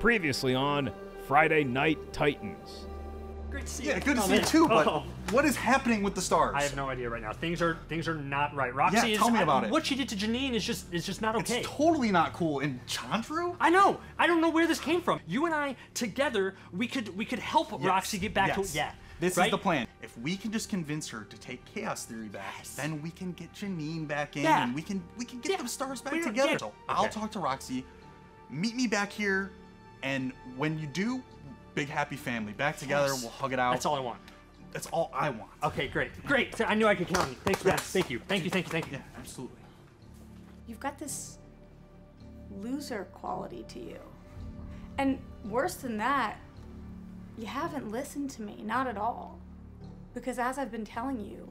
Previously on Friday Night Titans. Great to see you. Yeah, good to Oh, see you too. But Oh. what is happening with the stars? I have no idea right now. Things are things are not right. Roxy Yeah, is tell me I- about it. What she did to Janine is just is just not okay. It's totally not cool. And Chandru? I know. I don't know where this came from. You and I together, we could we could help Roxy get back yes. to yeah. This right? is the plan. If we can just convince her to take Chaos Theory back, then we can get Janine back in, Yeah. and we can we can get Yeah. the stars back We don't- together. yeah. So I'll Okay. talk to Roxy. Meet me back here, and when you do, big happy family back together. Yes. We'll hug it out. That's all I want. That's all I want. Okay, great, great. I knew I could count on you. Thanks, man. Yes. Thank you, thank you, thank you, thank you. Yeah, absolutely. You've got this loser quality to you. And worse than that, you haven't listened to me, not at all. Because as I've been telling you,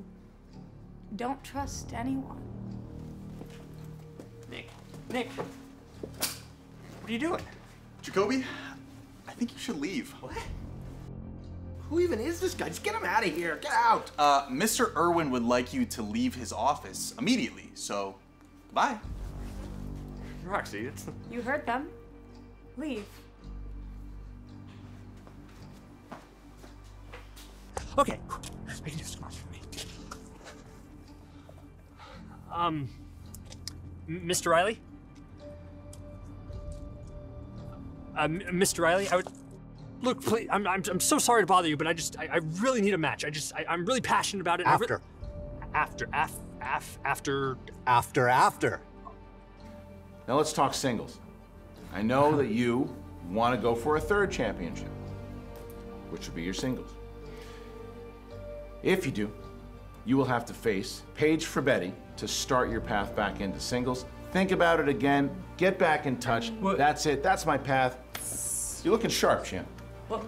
don't trust anyone. Nick, Nick, what are you doing? Jacoby, I think you should leave. What? Who even is this guy? Just get him out of here. Get out. Uh, Mr. Irwin would like you to leave his office immediately. So, bye. Roxy, it's You heard them. Leave. okay. I can do so much for me. Um, Mr. Riley. Uh, Mr. Riley, I would look. Please, I'm, I'm, I'm so sorry to bother you, but I just I, I really need a match. I just I, I'm really passionate about it. and I re- After. after, af, af, after. After, after. Now let's talk singles. I know that you want to go for a third championship, which would be your singles. If you do, you will have to face Paige Frabetti to start your path back into singles. Think about it again. Get back in touch. That's it. That's my path. You're looking sharp, champ. Well,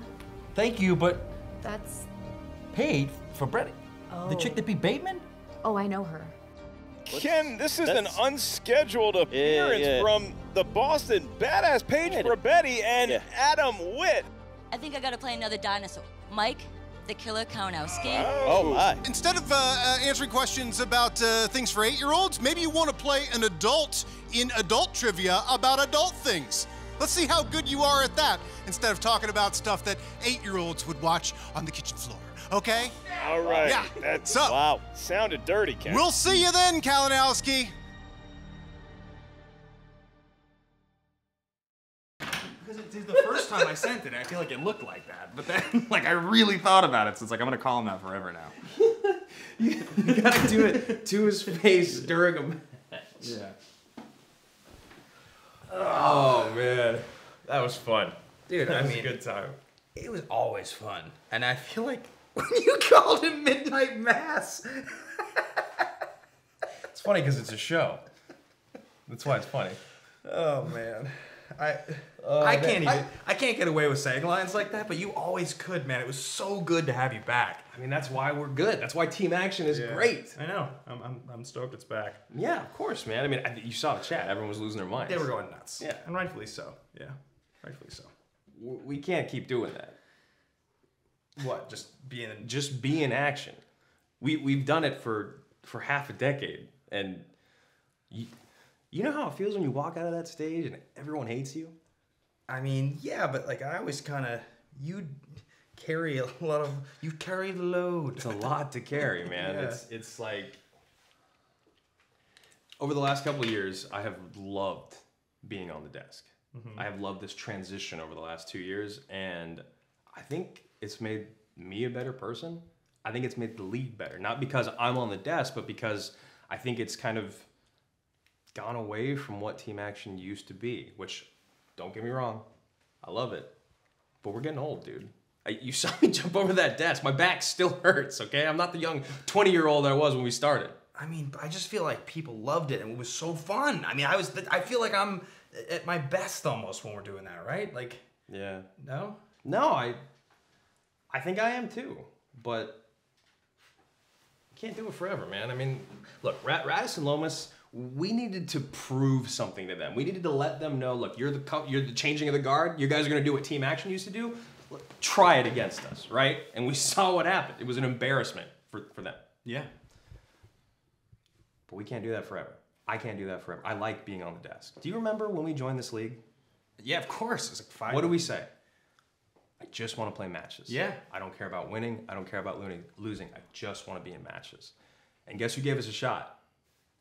thank you, but That's. paid for Brett. The chick that oh. beat Bateman? Oh, I know her. Ken, this is an unscheduled appearance yeah. from the Boston Badass Paige Wait a- Frabetti and Yeah. Adam Witt. I think I gotta play another dinosaur. Mike, the killer Kalinowski. Oh my. Instead of uh, uh, answering questions about uh, things for eight-year-olds, maybe you want to play an adult in adult trivia about adult things. Let's see how good you are at that instead of talking about stuff that eight-year-olds would watch on the kitchen floor. Okay? All right. Yeah. That's So- Wow. sounded dirty, Ken. We'll see you then, Kalinowski. Because it's the first time I sent it, I feel like it looked like that. But then, like, I really thought about it, so it's like I'm gonna call him that forever now. You gotta do it to his face during a match. Yeah. Oh man, that was fun, dude. I was a mean, good time. It was always fun, and I feel like when you called it Midnight Mass, It's funny because it's a show. That's why it's funny. oh man, I Oh, I can't even I, can't get away with saying lines like that, but you always could, man. It was so good to have you back. I mean, that's why we're good. That's why Team Action is great. I know. I'm, I'm, I'm stoked it's back. Yeah, of course, man. I mean, I, you saw the chat. Everyone was losing their minds. They were going nuts. Yeah. and rightfully so. Yeah, rightfully so. We can't keep doing that. What? Just being Just be in action. We we've done it for for half a decade, and you, you know how it feels when you walk out of that stage and everyone hates you. I mean, yeah, but like I always kind of you carry a lot of you carry the load. It's a lot to carry, man. Yeah. It's it's like over the last couple of years, I have loved being on the desk. Mm-hmm. I have loved this transition over the last two years, and I think it's made me a better person. I think it's made the league better, not because I'm on the desk, but because I think it's kind of gone away from what team action used to be. Which, don't get me wrong, I love it, but we're getting old, dude. I, you saw me jump over that desk. My back still hurts. Okay, I'm not the young 20 year old I was when we started. I mean, I just feel like people loved it and it was so fun. I mean, I was I feel like I'm at my best almost when we're doing that, right? Like, Yeah. no? No, I I think I am too, but you can't do it forever, man. I mean, look, Ra- Radisson Lomas, we needed to prove something to them. We needed to let them know, look, you're the co- you're the changing of the guard. You guys are going to do what Team Action used to do. Look, Try it against us, right? And we saw what happened. It was an embarrassment for, for them. Yeah. But we can't do that forever. I can't do that forever. I like being on the desk. Do you remember when we joined this league? Yeah, of course. It's like five. What do we say? I just want to play matches. Yeah. I don't care about winning. I don't care about losing. Losing. I just want to be in matches. And guess who gave us a shot?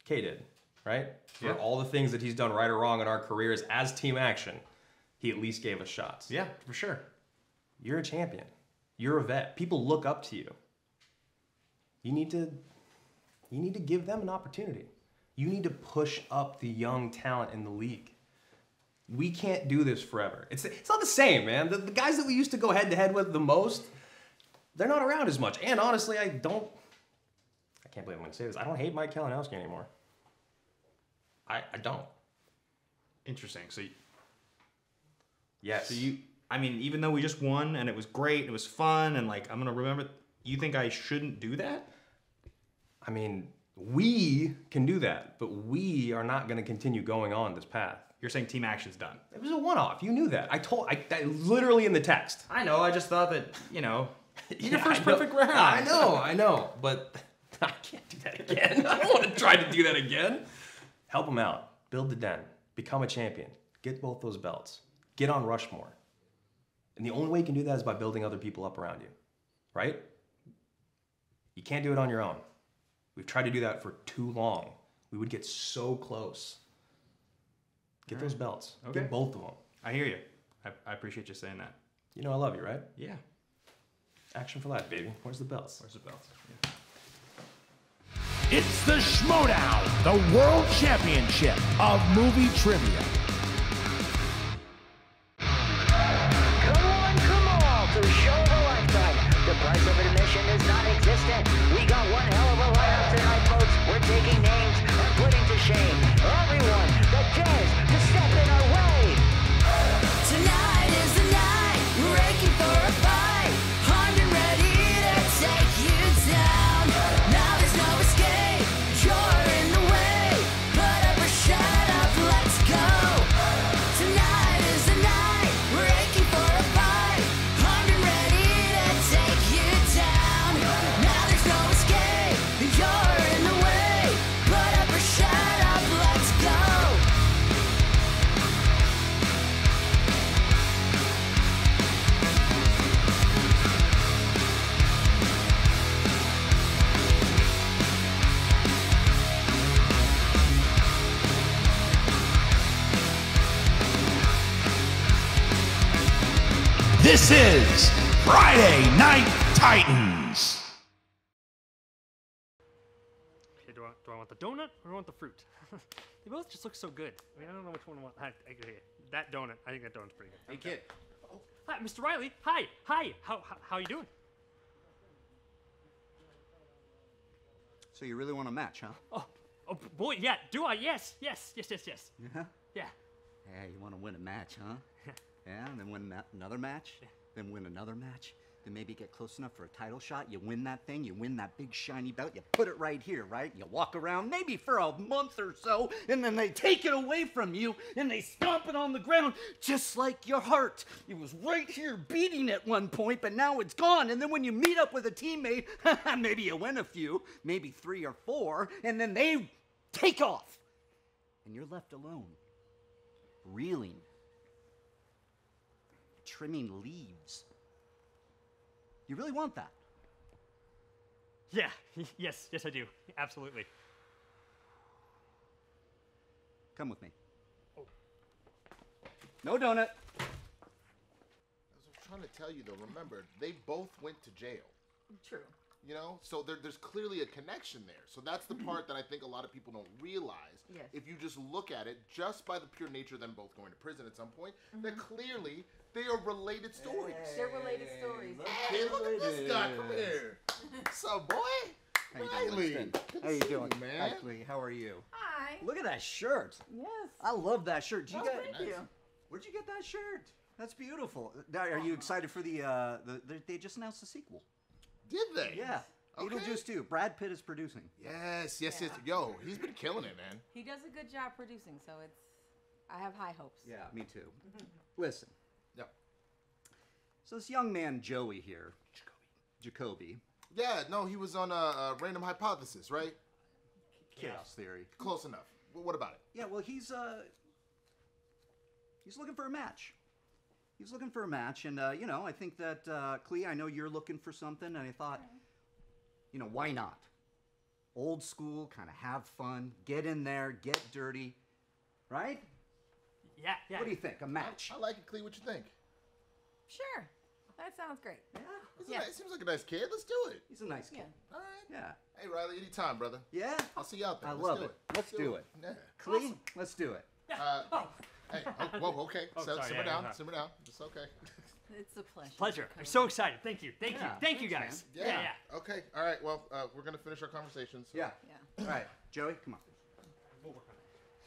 Kay did, right? For all the things that he's done right or wrong in our careers as team action, he at least gave us shots. Yeah, for sure. You're a champion. You're a vet. People look up to you. You need to you need to give them an opportunity. You need to push up the young talent in the league. We can't do this forever. It's it's not the same, man. The, the guys that we used to go head to head with the most, they're not around as much. And honestly, I don't I can't believe I'm gonna say this. I don't hate Mike Kalinowski anymore. I, I don't. Interesting. So, you, Yes. so you, I mean, even though we just won and it was great, it was fun, and like I'm gonna remember. You think I shouldn't do that? I mean, we can do that, but we are not going to continue going on this path. You're saying team action's done. It was a one-off. You knew that. I told. I, I literally in the text. I know. I just thought that you know. Your Yeah, first perfect round. I know. I know. But I can't do that again. I don't want to try to do that again. Help them out. Build the den. Become a champion. Get both those belts. Get on Rushmore. And the only way you can do that is by building other people up around you, right? You can't do it on your own. We've tried to do that for too long. We would get so close. Get those belts. Okay. Get both of them. I hear you. I, I appreciate you saying that. You know I love you, right? Yeah. Action for life, baby. Where's the belts? Where's the belts? It's the Schmoedown, the World Championship of Movie Trivia. This is Friday Night Titans. Okay, do I, do I want the donut or do I want the fruit? they both just look so good. I mean, I don't know which one I want. I, I, that donut. I think that donut's pretty good. Hey, kid. Hi, Mr. Riley. Hi, hi. How how, how you doing? So you really want a match, huh? Oh, oh boy, yeah. Do I? Yes, yes, yes, yes, yes. Yeah. Yeah. Yeah, you want to win a match, huh? yeah, and then win that, another match, then win another match, then maybe get close enough for a title shot. You win that thing, you win that big shiny belt, you put it right here, right? You walk around maybe for a month or so, and then they take it away from you and they stomp it on the ground just like your heart. It was right here beating at one point, but now it's gone. And then when you meet up with a teammate, maybe you win a few, maybe three or four, and then they take off. And you're left alone reeling, trimming leaves. You really want that? Yeah. Yes, yes, I do. Absolutely. Come with me. Oh. No donut. I was trying to tell you though. Remember, they both went to jail. True. You know, so there, there's clearly a connection there. So that's the part that I think a lot of people don't realize. Yes. If you just look at it, just by the pure nature of them both going to prison at some point, that mm-hmm. clearly they are related stories. They're related stories. Hey, look at this guy. Come here. What's up, boy? How you Riley. doing, Winston? Good How you see doing, man? Ashley? How are you? Hi. Look at that shirt. Yes. I love that shirt. Did you Oh, get, thank you. Where'd you get that shirt? That's beautiful. Now, Are you excited for the, uh, the, the? They just announced the sequel. Did they? Yeah. Okay. Beetlejuice 2. Brad Pitt is producing. Yes, yes, yes. Yo, he's been killing it, man. He does a good job producing, so it's. I have high hopes. Yeah, me too. Listen. Yep. So this young man Joey here, Jacoby, Yeah, no, he was on a, a random hypothesis, right? Chaos Theory. Close enough. Well, what about it? Yeah, well he's uh he's looking for a match. He's looking for a match, and uh, you know, I think that uh, Clea, I know you're looking for something, and I thought, you know, why not? Old school, kind of have fun, get in there, get dirty, right? Yeah, yeah. What do you think? A match? I like it, Clee. What you think? Sure. That sounds great. Yeah. He's a nice, seems like a nice kid. Let's do it. He's a nice kid. All right. Yeah. Hey, Riley, anytime, brother. Yeah. I'll see you out there. I Let's love do it. Let's do it. Yeah. Clea, let's do it. Uh, hey, oh, whoa, okay. Oh, so, sorry, simmer yeah, down, yeah. simmer down. It's okay. It's a pleasure. Pleasure. I'm so excited. Thank you. Thank Yeah, you. Thank you thanks, guys. Yeah. Yeah, yeah. Okay. All right. Well, uh, we're gonna finish our conversation. So. Yeah. Yeah. All right, Joey, come on.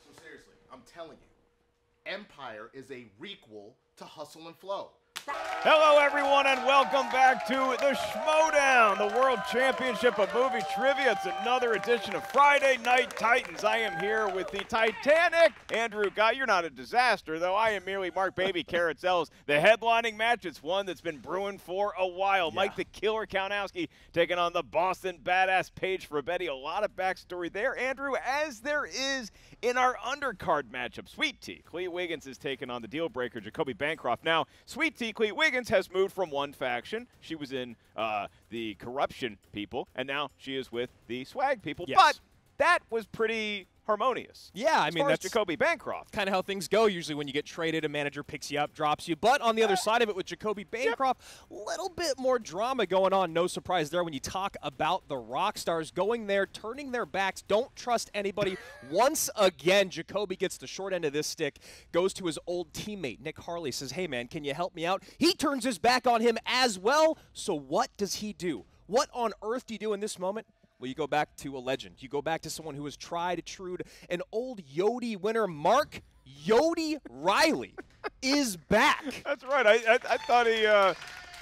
So seriously, I'm telling you, Empire is a requel to Hustle and Flow. Hello, everyone, and welcome back to the Schmoedown, the World Championship of Movie Trivia. It's another edition of Friday Night Titans. I am here with the Titanic Andrew Guy. You're not a disaster, though. I am merely Mark Baby Carrot Sells. The headlining match, it's one that's been brewing for a while. Mike the Killer Kalinowski taking on the Boston Badass Paige Frabetti. A lot of backstory there, Andrew, as there is in our undercard matchup. Sweet Tea, Clea Wiggins is taking on the deal breaker, Jacoby Bancroft. Now, Sweet Tea, Clea Wiggins has moved from one faction. She was in uh, the corruption people, and now she is with the swag people. Yes. But that was pretty harmonious. Yeah, I As mean that's Jacoby Bancroft. Kind of how things go usually when you get traded, a manager picks you up, drops you. But on the other ah. side of it, with Jacoby Bancroft, a little bit more drama going on. No surprise there when you talk about the rock stars going there, turning their backs. Don't trust anybody. Once again, Jacoby gets the short end of this stick, goes to his old teammate Nick Harley, says, "Hey man, can you help me out?" He turns his back on him as well. So what does he do? What on earth do you do in this moment? Well, you go back to a legend. You go back to someone who has tried, true, an old Yodi winner, Mark Yodi Riley, is back. That's right. I, I, I thought he uh,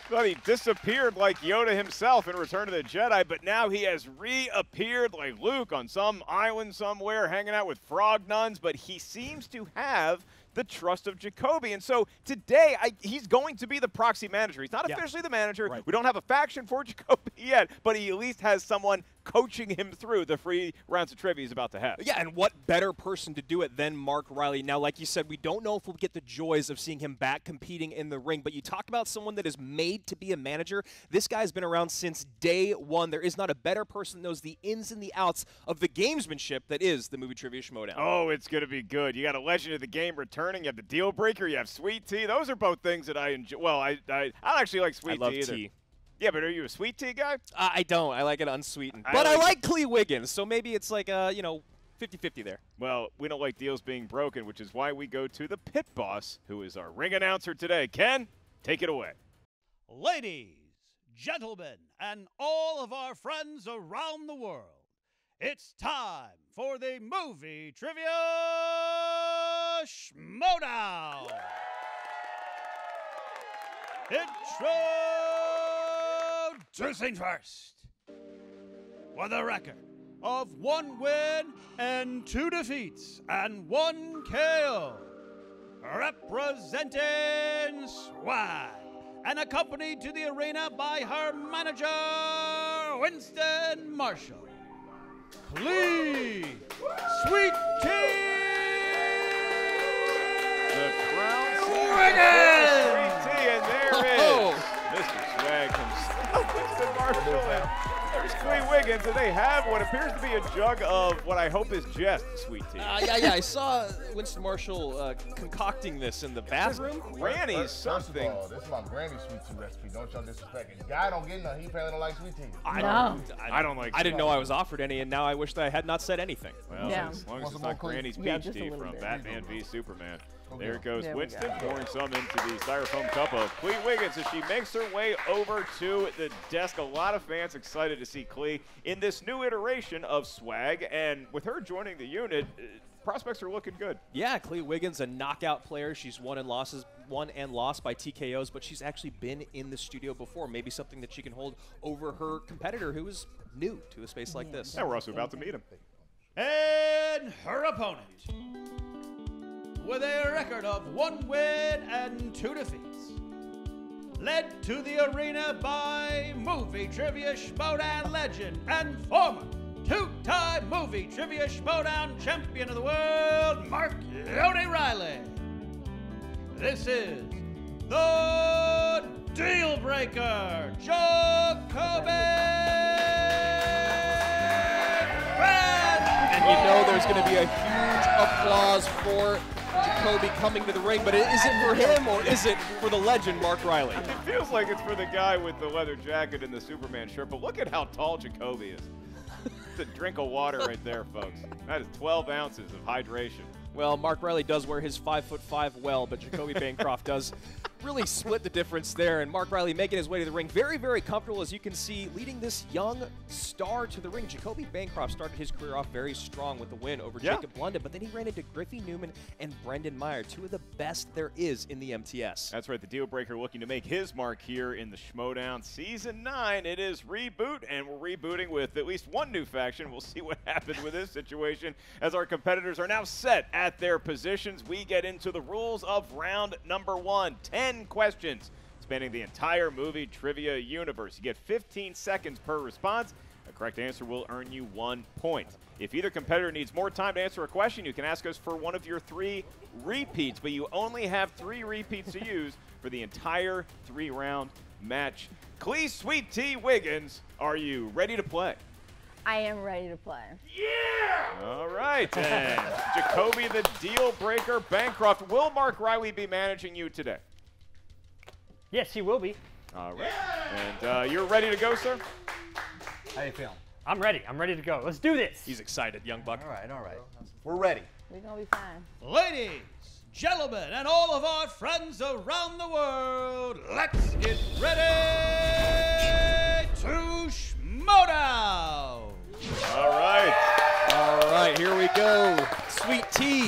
thought he disappeared like Yoda himself in Return of the Jedi, but now he has reappeared like Luke on some island somewhere, hanging out with frog nuns. But he seems to have the trust of Jacoby, and so today I, he's going to be the proxy manager. He's not Yeah. officially the manager. Right. We don't have a faction for Jacoby yet, but he at least has someone coaching him through the free rounds of trivia he's about to have. Yeah, and what better person to do it than Mark Riley? Now, like you said, we don't know if we'll get the joys of seeing him back competing in the ring, but you talk about someone that is made to be a manager. This guy's been around since day one. There is not a better person that knows the ins and the outs of the gamesmanship that is the movie Trivia Schmoedown. Oh, it's going to be good. You got a legend of the game returning. You have the deal breaker. You have sweet tea. Those are both things that I enjoy. Well, I I, I don't actually like sweet love tea either. tea. Yeah, but are you a sweet tea guy? I I don't. I like it unsweetened. I but I like- like Clee Wiggins, so maybe it's like, uh, you know, 50-50 there. Well, we don't like deals being broken, which is why we go to the pit boss, who is our ring announcer today. Ken, take it away. Ladies, gentlemen, and all of our friends around the world, it's time for the movie trivia Schmoedown. Introducing first, with a record of one win and two defeats and one KO, representing Swag and accompanied to the arena by her manager, Winston Marshall. Clee, Sweet Tea, The crown Wiggins! Sweet tea, and there is Oh. Mr. Swag himself, Winston Marshall, and there's Clee Wiggins, and they have what appears to be a jug of what I hope is just sweet tea. Uh, yeah, yeah, I saw Winston Marshall uh, concocting this in the bathroom. Granny's First of something. all, this is my granny sweet tea recipe. Don't y'all disrespect it. Guy don't get none. He apparently don't like sweet tea. I No. don't, I don't like I didn't know I was offered any, and now I wish that I had not said anything. Well, Yeah. as long as Want it's some not more, Granny's peach just a tea from bit. Batman v Superman. Okay. There goes There Winston go. pouring some into the styrofoam cup of Clee Wiggins as she makes her way over to the desk. A lot of fans excited to see Clee in this new iteration of Swag, and with her joining the unit, uh, prospects are looking good. Yeah, Clee Wiggins, a knockout player. She's won and losses, won and lost by TKOs, but she's actually been in the studio before. Maybe something that she can hold over her competitor, who is new to a space like this. And we're also about to meet him. and her opponent. With a record of one win and two defeats. Led to the arena by movie trivia Schmoedown legend and former two-time movie trivia Schmoedown champion of the world, Mark Yodi Riley. This is the Deal Breaker, Jacoby And you know there's going to be a huge applause for Jacoby coming to the ring, but is it for him or is it for the legend Mark Riley? It feels like it's for the guy with the leather jacket and the Superman shirt, but look at how tall Jacoby is. It's a drink of water right there, folks. That is 12 ounces of hydration. Well, Mark Riley does wear his five foot five well, but Jacoby Bancroft does really split the difference there. And Mark Riley making his way to the ring, very, very comfortable, as you can see, leading this young star to the ring. Jacoby Bancroft started his career off very strong with the win over Yeah. Jacob London, but then he ran into Griffin Newman and Brendan Meyer, two of the best there is in the MTS. That's right, the deal breaker looking to make his mark here in the Schmoedown Season 9. It is reboot, and we're rebooting with at least one new faction. We'll see what happens with this situation as our competitors are now set at their positions. We get into the rules of round number one 10 questions spanning the entire movie trivia universe. You get 15 seconds per response. A correct answer will earn you one point. If either competitor needs more time to answer a question, you can ask us for one of your three repeats, but you only have three repeats to use for the entire three round match. Clee Sweet Tea Wiggins, are you ready to play? I am ready to play. Yeah! All right, and Jacoby the Deal Breaker Bancroft. Will Mark Riley be managing you today? Yes, he will be. All right. And uh, you're ready to go, sir? How you feeling? I'm ready. I'm ready to go. Let's do this. He's excited, young buck. All right, all right. We're ready. We're gonna be fine. Ladies, gentlemen, and all of our friends around the world, let's get ready to schmoedown. All right. All right, here we go. Sweet tea.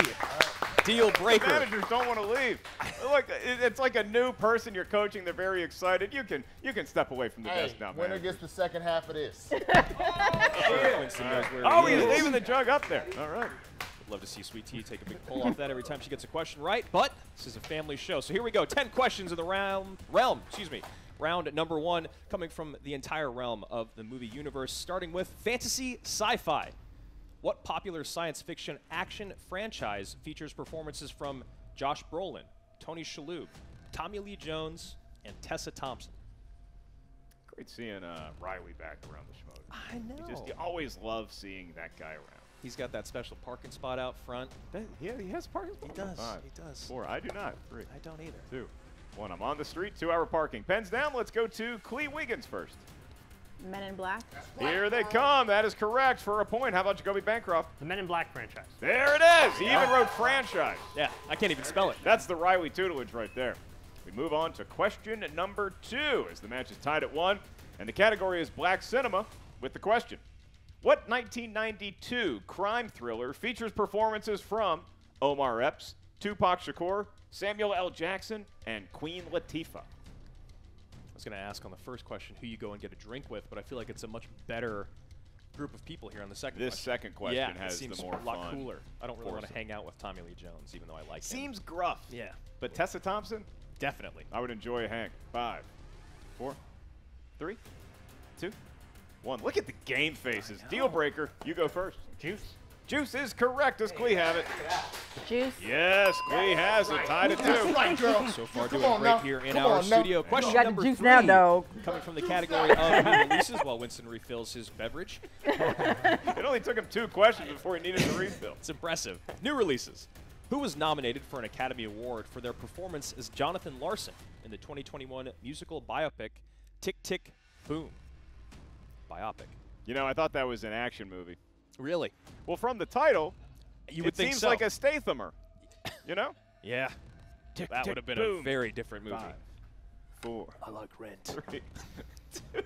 Deal The breaker. managers don't want to leave. Look, it's like a new person you're coaching. They're very excited. You can you can step away from the Hey, desk now, winner man. gets the second half of this. Winston knows Oh, he's leaving the jug up there. All right. Would love to see Sweet Tea take a big pull off that every time she gets a question right, but this is a family show. So here we go. 10 questions in the round realm, excuse me. Round number 1 coming from the entire realm of the movie universe starting with fantasy sci-fi. What popular science fiction action franchise features performances from Josh Brolin, Tony Shalhoub, Tommy Lee Jones, and Tessa Thompson? Great seeing uh, Riley back around the schmo. I know. You just you always love seeing that guy around. He's got that special parking spot out front. Yeah, he has parking. He does. Five, He does. Four. I do not. Three. I don't either. Two. One. I'm on the street. Two hour parking. Pens down. Let's go to Clee Wiggins first. Men in Black. Here they come. That is correct for a point. How about Jacoby Bancroft? The Men in Black franchise. There it is. He even wrote franchise. Yeah, I can't even spell it. That's the Riley tutelage right there. We move on to question number two as the match is tied at one, and the category is black cinema with the question. What 1992 crime thriller features performances from Omar Epps, Tupac Shakur, Samuel L. Jackson, and Queen Latifah? I was going to ask on the first question who you go and get a drink with, but I feel like it's a much better group of people here on the second This question. second question yeah, has it seems the more a lot fun cooler. I don't really want to hang out with Tommy Lee Jones, even though I like him. Seems gruff. Yeah, But Tessa Thompson, definitely. I would enjoy a hang. Five, four, three, two, one. Look at the game faces. Deal breaker. You go first. Juice. Juice is correct. Does Clee have it? Juice. Yes, Clee has it. Tied at two. right, girl. So far, Come doing great now. here in Come our on now. studio. Question You got number juice three, now, dog. coming from the category of new releases, while Winston refills his beverage. It only took him two questions before he needed to refill. It's impressive. New releases. Who was nominated for an Academy Award for their performance as Jonathan Larson in the 2021 musical biopic Tick Tick Boom? Biopic. You know, I thought that was an action movie. Really? Well, from the title, You it would think seems so. like a Stathamer. You know? Yeah. Tick, that would have been boom. a very different movie. Five, four, I like Rent. three, two.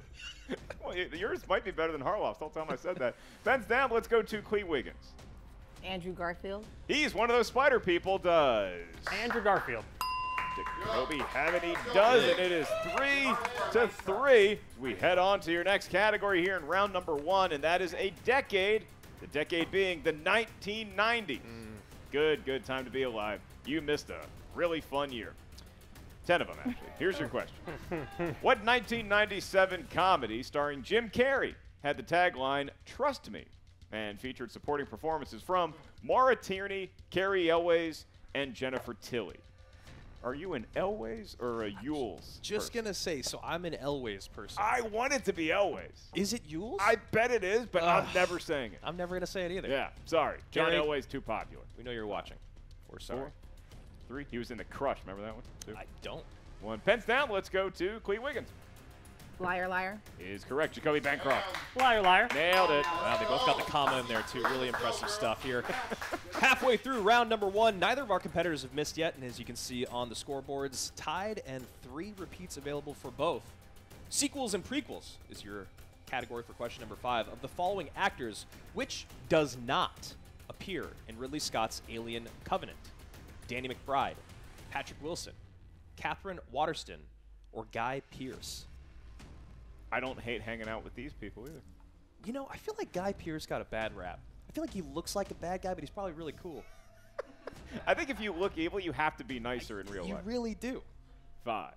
well, yours might be better than Harloff's. Don't tell him I said that. Ben's down. Let's go to Clee Wiggins. Andrew Garfield. He's one of those spider people. Does Andrew Garfield. Jacoby have it? He does, and it is three to three. We head on to your next category here in round number one, and that is a decade. The decade being the 1990s. Mm. Good, good time to be alive. You missed a really fun year. Ten of them, actually. Here's your question. What 1997 comedy starring Jim Carrey had the tagline "Trust Me" and featured supporting performances from Maura Tierney, Cary Elways, and Jennifer Tilly? Are you an Elways or a Yules? Just gonna say, so I'm an Elways person. I want it to be Elways. Is it Yules? I bet it is, but I'm never saying it. I'm never gonna say it either. Yeah, sorry. John Gary, Elway's too popular. We know you're watching. We're sorry. Four, three. He was in the Crush. Remember that one? Two. I don't. One. Pens down. Let's go to Clee Wiggins. Liar, liar. Is correct. Jacoby Bancroft. Liar, liar. Nailed it. Wow, they both got the comma in there too. Really impressive stuff here. Halfway through round number one, neither of our competitors have missed yet, and as you can see on the scoreboards, tied and three repeats available for both. Sequels and prequels is your category for question number five. Of the following actors, which does not appear in Ridley Scott's Alien Covenant? Danny McBride, Patrick Wilson, Katherine Waterston, or Guy Pearce? I don't hate hanging out with these people either. You know, I feel like Guy Pearce got a bad rap. I feel like he looks like a bad guy, but he's probably really cool. I think if you look evil, you have to be nicer in real You life. You really do. Five,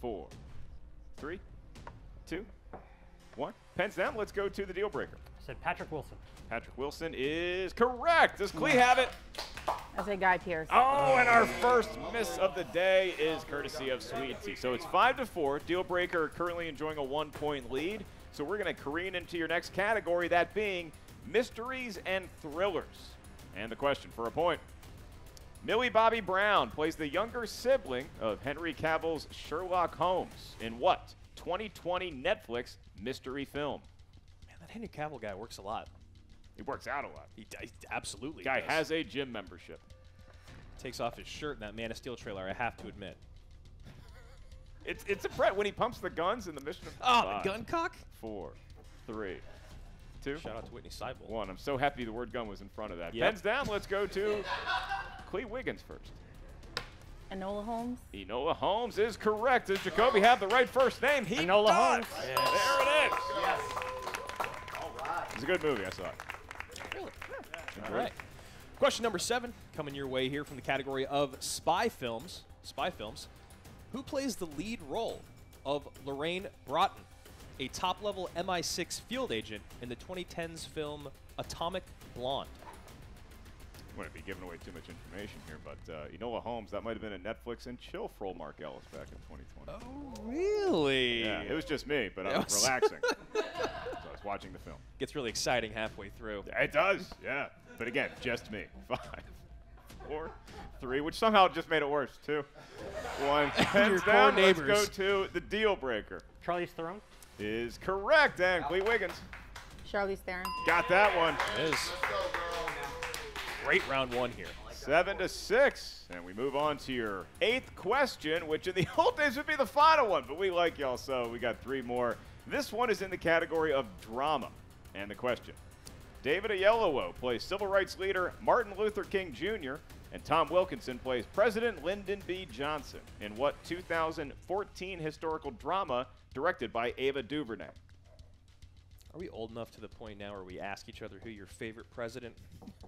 four, three, two, one. Pens down. Let's go to the deal breaker. I said Patrick Wilson. Patrick Wilson is correct. Does Clee have it? I say Guy Pearce. Oh, and our first miss of the day is courtesy of Sweet Tea. So it's five to four. Deal breaker currently enjoying a one-point lead. So we're going to careen into your next category, that being mysteries and thrillers. And the question for a point. Millie Bobby Brown plays the younger sibling of Henry Cavill's Sherlock Holmes in what 2020 Netflix mystery film? Man, that Henry Cavill guy works a lot. He works out a lot. He, d- he absolutely Guy does. has a gym membership. Takes off his shirt in that Man of Steel trailer, I have to admit. It's it's a Brett when he pumps the guns in the mission. Oh, Five, the gun cock? Four, three, two. Shout out to Whitney Seibel. One. I'm so happy the word gun was in front of that. Yep. Pens down. Let's go to Clee Wiggins first. Enola Holmes. Enola Holmes is correct. Does Jacoby have the right first name? He Enola does. Holmes. There it is. Yes. All right. It's a good movie. I saw it. All right. Question number seven coming your way here from the category of spy films. Spy films. Who plays the lead role of Lorraine Broughton, a top-level MI6 field agent in the 2010s film Atomic Blonde? I'm going to be giving away too much information here, but uh, Enola Holmes, that might have been a Netflix and chill for old Mark Ellis back in 2020. Oh, really? Yeah, it was just me, but I That was was- relaxing. so I was watching the film. Gets really exciting halfway through. It does, yeah. But again, just me. Five, four, three, which somehow just made it worse, too. One, Your hands poor down. Let's go to the deal breaker. Charlize Theron. Is correct, and Clee Wiggins Charlize Theron. got that one. It is. Great round one here. Seven to six, and we move on to your eighth question, which in the old days would be the final one, but we like y'all, so we got three more. This one is in the category of drama, and the question: David Oyelowo plays civil rights leader Martin Luther King Jr., and Tom Wilkinson plays President Lyndon B. Johnson in what 2014 historical drama directed by Ava DuVernay? Are we old enough to the point now where we ask each other who your favorite president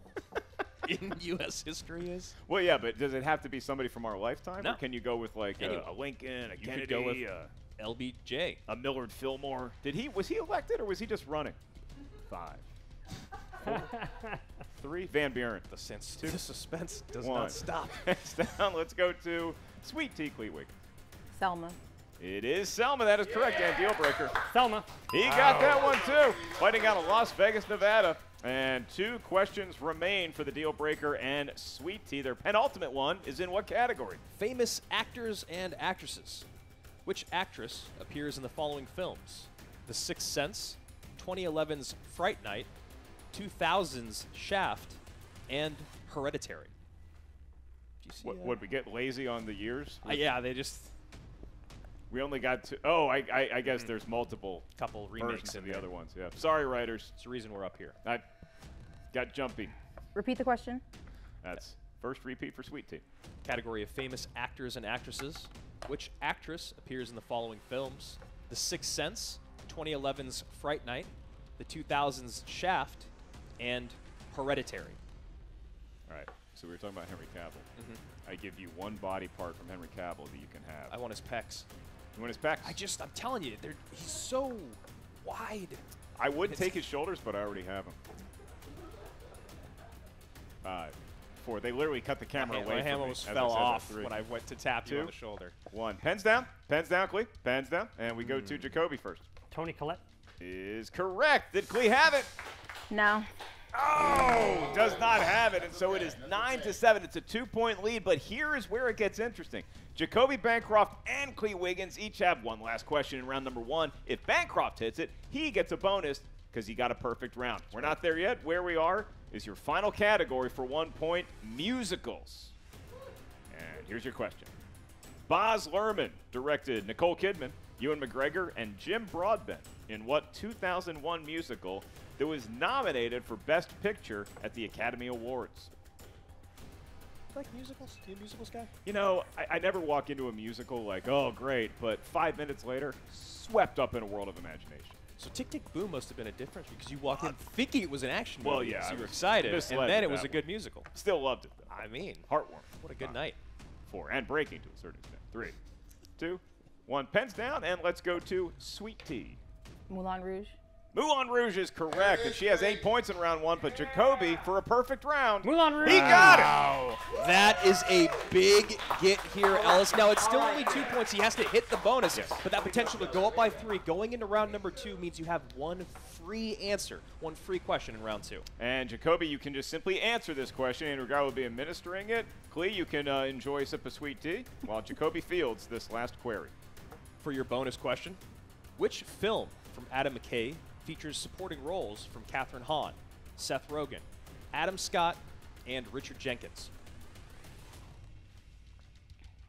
in U.S. history is? Well, yeah, but does it have to be somebody from our lifetime, No. or can you go with like a, a Lincoln, a You Kennedy, could go with a, LBJ. a Millard Fillmore? Did he was he elected or was he just running? Five, four, three. Van Buren. The sense, Two. the suspense does One. not stop. Hands down. Let's go to Sweet Tea Cleatwig. Selma. It is Selma. That is correct. And deal breaker. Selma. He got that one too. Fighting out of Las Vegas, Nevada. And two questions remain for the deal breaker and Sweet Tea. Their penultimate one is in what category? Famous actors and actresses. Which actress appears in the following films? The Sixth Sense, 2011's Fright Night, 2000's Shaft, and Hereditary. Do you see? What, uh, would we get lazy on the years? uh, yeah, they just We only got two. Oh, I, I, I guess there's multiple couple remakes of in the there. other ones. Yeah. Sorry, writers. It's the reason we're up here. I got jumpy. Repeat the question. That's first repeat for Sweet Tea. Category of famous actors and actresses. Which actress appears in the following films? The Sixth Sense, 2011's Fright Night, the 2000's Shaft, and Hereditary. All right. So we were talking about Henry Cavill. Mhm. I give you one body part from Henry Cavill that you can have. I want his pecs. You want his pecs? I just, I'm telling you, they're, he's so wide. I would take his shoulders, but I already have them. Five, before. They literally cut the camera away. my from hand me almost I fell off when I went to tap you on the shoulder. One. Pens down. Pens down, Clee. Pens down. And we go Hmm. to Jacoby first. Toni Collette. Is correct. Did Clee have it? No. Oh, does not have it, and so it is nine to seven. It's a two-point lead, but here is where it gets interesting. Jacoby Bancroft and Clee Wiggins each have one last question in round number one. If Bancroft hits it, he gets a bonus because he got a perfect round. We're not there yet. Where we are is your final category for one point: musicals. And here's your question. Baz Luhrmann directed Nicole Kidman, Ewan McGregor, and Jim Broadbent in what 2001 musical that was nominated for Best Picture at the Academy Awards? Like musicals? You a musicals guy? You know, I, I never walk into a musical like, oh, great, but five minutes later, swept up in a world of imagination. So Tick Tick Boom must have been a difference because you walked in uh, thinking it was an action movie. Well, yeah, so you were excited, and then it was a good one. musical. Still loved it, though. I mean, Heartwarming. what a good uh, night. Four, and breaking to a certain extent. Three, two, one. Pens down, and let's go to Sweet Tea. Moulin Rouge. Moulin Rouge is correct, and she has eight points in round one, but Jacoby, for a perfect round, Moulin Rouge. he got it! That is a big get here, Ellis. Now, it's still only two points. He has to hit the bonus, but that potential to go up by three going into round number two means you have one free answer, one free question in round two. And Jacoby, you can just simply answer this question. Andrew Guy will be administering it. Clee, you can uh, enjoy a sip of sweet tea while Jacoby fields this last query. For your bonus question, which film from Adam McKay features supporting roles from Kathryn Hahn, Seth Rogen, Adam Scott, and Richard Jenkins?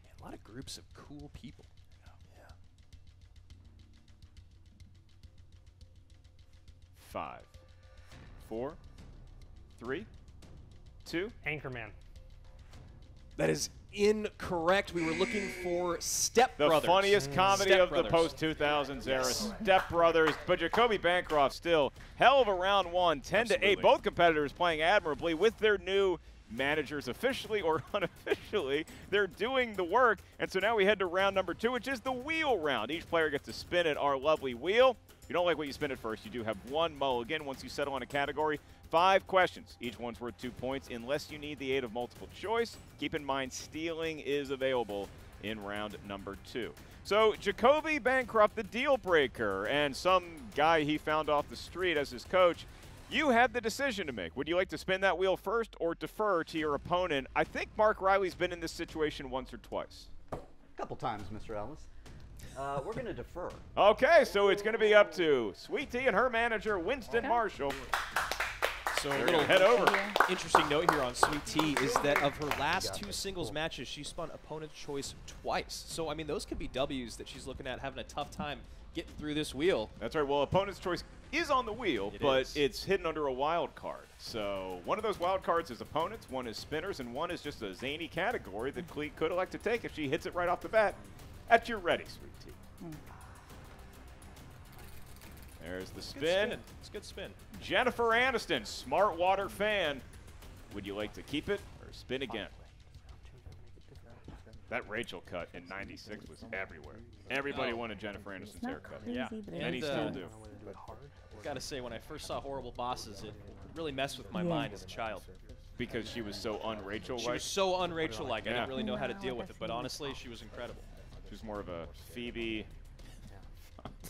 Man, a lot of groups of cool people. Five, four, three, two. Anchorman. That is incorrect. We were looking for Step The Brothers. funniest mm. comedy Step of the post 2000s era, Yes. Step Brothers. But Jacoby Bancroft still hell of a round one, 10 to 8. Both competitors playing admirably with their new managers officially or unofficially. They're doing the work. And so now we head to round number two, which is the wheel round. Each player gets to spin at our lovely wheel. You don't like what you spin at first, you do have one mulligan once you settle on a category. Five questions. Each one's worth two points unless you need the aid of multiple choice. Keep in mind, stealing is available in round number two. So, Jacoby Bancroft, the deal breaker, and some guy he found off the street as his coach. You had the decision to make. Would you like to spin that wheel first or defer to your opponent? I think Mark Riley's been in this situation once or twice. A couple times, Mr. Ellis. Uh, we're going to defer. Okay, so it's going to be up to Sweet Tea and her manager, Winston Marshall. So They're a little gonna head over. Interesting note here on Sweet Tea is that of her last two singles matches, she spun opponent's choice twice. So I mean, those could be W's that she's looking at having a tough time getting through this wheel. That's right. Well, opponent's choice is on the wheel, It but is. it's hidden under a wild card. So one of those wild cards is opponents, one is spinners, and one is just a zany category that Clee could elect to take if she hits it right off the bat. At your ready, Sweet Tea. Hmm. There's the Good spin. spin. It's a good spin. Jennifer Aniston, smart water fan. Would you like to keep it or spin again? That Rachel cut in '96 was everywhere. Everybody Oh. wanted Jennifer Aniston's not haircut. crazy, Yeah, but it and he is still fun. do. Gotta say, when I first saw Horrible Bosses, it really messed with my Yeah. mind as a child. Because she was so un-Rachel She was so un-Rachel-like. I didn't really know how to deal with it, but honestly, she was incredible. She was more of a Phoebe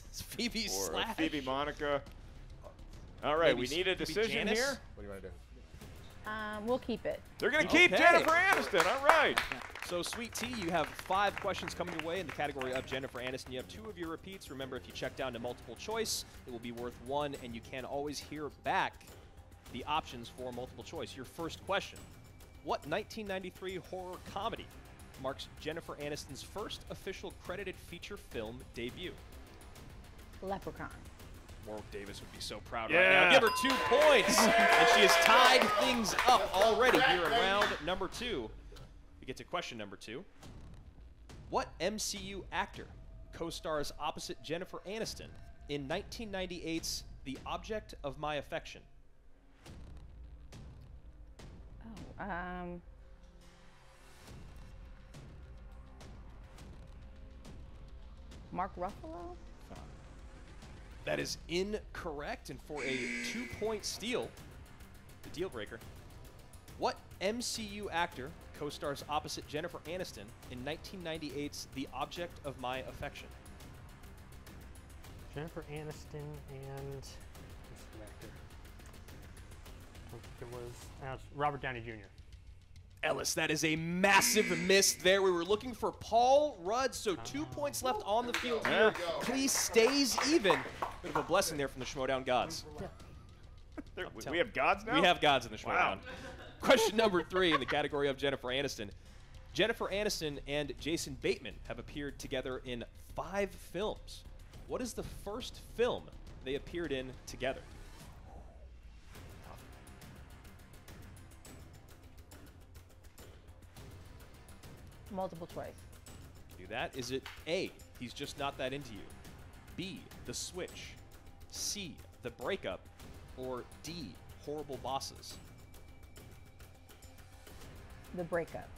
It's Phoebe or slash. Phoebe Monica. All right, Maybe we need a decision Janice? here. What do you want to do? Um, we'll keep it. They're gonna keep Okay. Jennifer Aniston. All right. So, Sweet Tea, you have five questions coming your way in the category of Jennifer Aniston. You have two of your repeats. Remember, if you check down to multiple choice, it will be worth one, and you can always hear back the options for multiple choice. Your first question What 1993 horror comedy marks Jennifer Aniston's first official credited feature film debut? Leprechaun. Warwick Davis would be so proud Yeah. right now. Give her two points, and she has tied things up already here in round number two. We get to question number two. What MCU actor co-stars opposite Jennifer Aniston in 1998's The Object of My Affection? Oh, um. Mark Ruffalo? That is incorrect, and for a two-point steal, the deal breaker. What MCU actor co-stars opposite Jennifer Aniston in 1998's The Object of My Affection? Jennifer Aniston and who's the actor? I think it was, uh, Robert Downey Jr. Ellis, that is a massive miss there. We were looking for Paul Rudd, so two points left on the field here. Clee stays even. Bit of a blessing there from the Schmoedown gods. There- we- have gods now? We have gods in the Wow. Schmoedown. Question number three in the category of Jennifer Aniston. Jennifer Aniston and Jason Bateman have appeared together in five films. What is the first film they appeared in together? Multiple choice. Do that. Is it A, he's just not that into you? B, the switch? C, the breakup? Or D, horrible bosses? The breakup.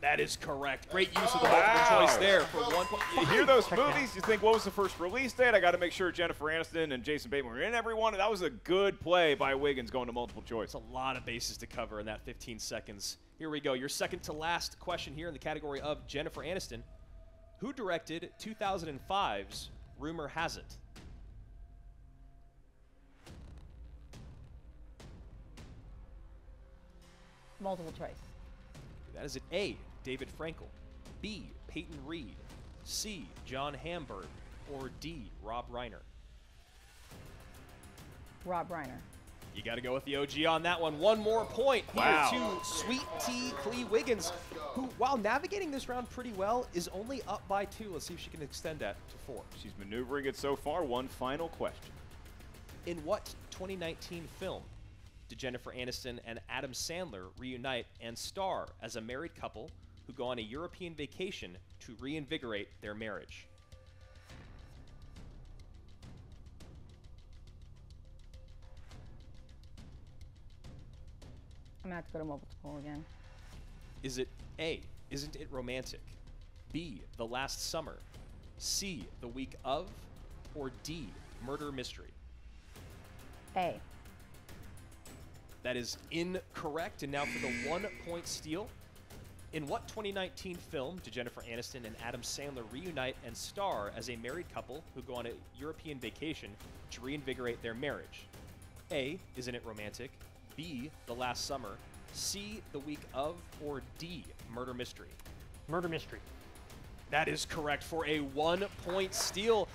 That is correct. Great use of the multiple choice there for one point. You hear those movies, you think, what was the first release date? I got to make sure Jennifer Aniston and Jason Bateman were in everyone. That was a good play by Wiggins going to multiple choice. It's a lot of bases to cover in that 15 seconds. Here we go. Your second to last question here in the category of Jennifer Aniston. Who directed 2005's Rumor Has It? Multiple choice. That is it. A. David Frankel. B. Peyton Reed. C. John Hamburg. Or D. Rob Reiner. Rob Reiner. You got to go with the OG on that one. One more point here Wow. to Sweet Tea Clee Wiggins, who, while navigating this round pretty well, is only up by two. Let's see if she can extend that to four. She's maneuvering it so far. One final question. In what 2019 film did Jennifer Aniston and Adam Sandler reunite and star as a married couple who go on a European vacation to reinvigorate their marriage? I'm gonna have to go to multiple again. Is it A, Isn't It Romantic? B, The Last Summer? C, The Week of? Or D, Murder Mystery? A. That is incorrect. And now for the one point steal. In what 2019 film did Jennifer Aniston and Adam Sandler reunite and star as a married couple who go on a European vacation to reinvigorate their marriage? A. Isn't it romantic? B. The Last Summer? C. The Week of? Or D. Murder Mystery? Murder Mystery. That is correct for a one point steal.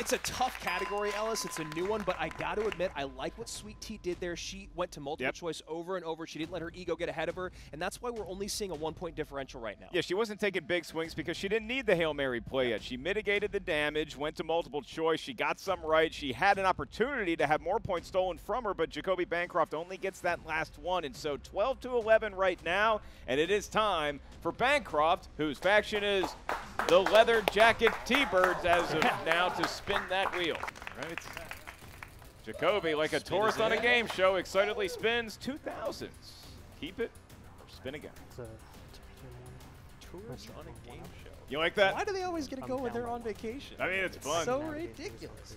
It's a tough category, Ellis. It's a new one, but I got to admit, I like what Sweet Tea did there. She went to multiple choice over and over. She didn't let her ego get ahead of her, and that's why we're only seeing a one point differential right now. Yeah, she wasn't taking big swings because she didn't need the Hail Mary play yet. She mitigated the damage, went to multiple choice. She got some right. She had an opportunity to have more points stolen from her, but Jacoby Bancroft only gets that last one. And so 12 to 11 right now, and it is time for Bancroft, whose faction is the Leather Jacket T-Birds as of now to spin that wheel. Right? Jacoby, like a Spin tourist on a game show, excitedly spins 2,000s. Keep it or spin again. Tourist on a game show. You like that? Why do they always get to go when they're on vacation? I mean, it's fun. So ridiculous.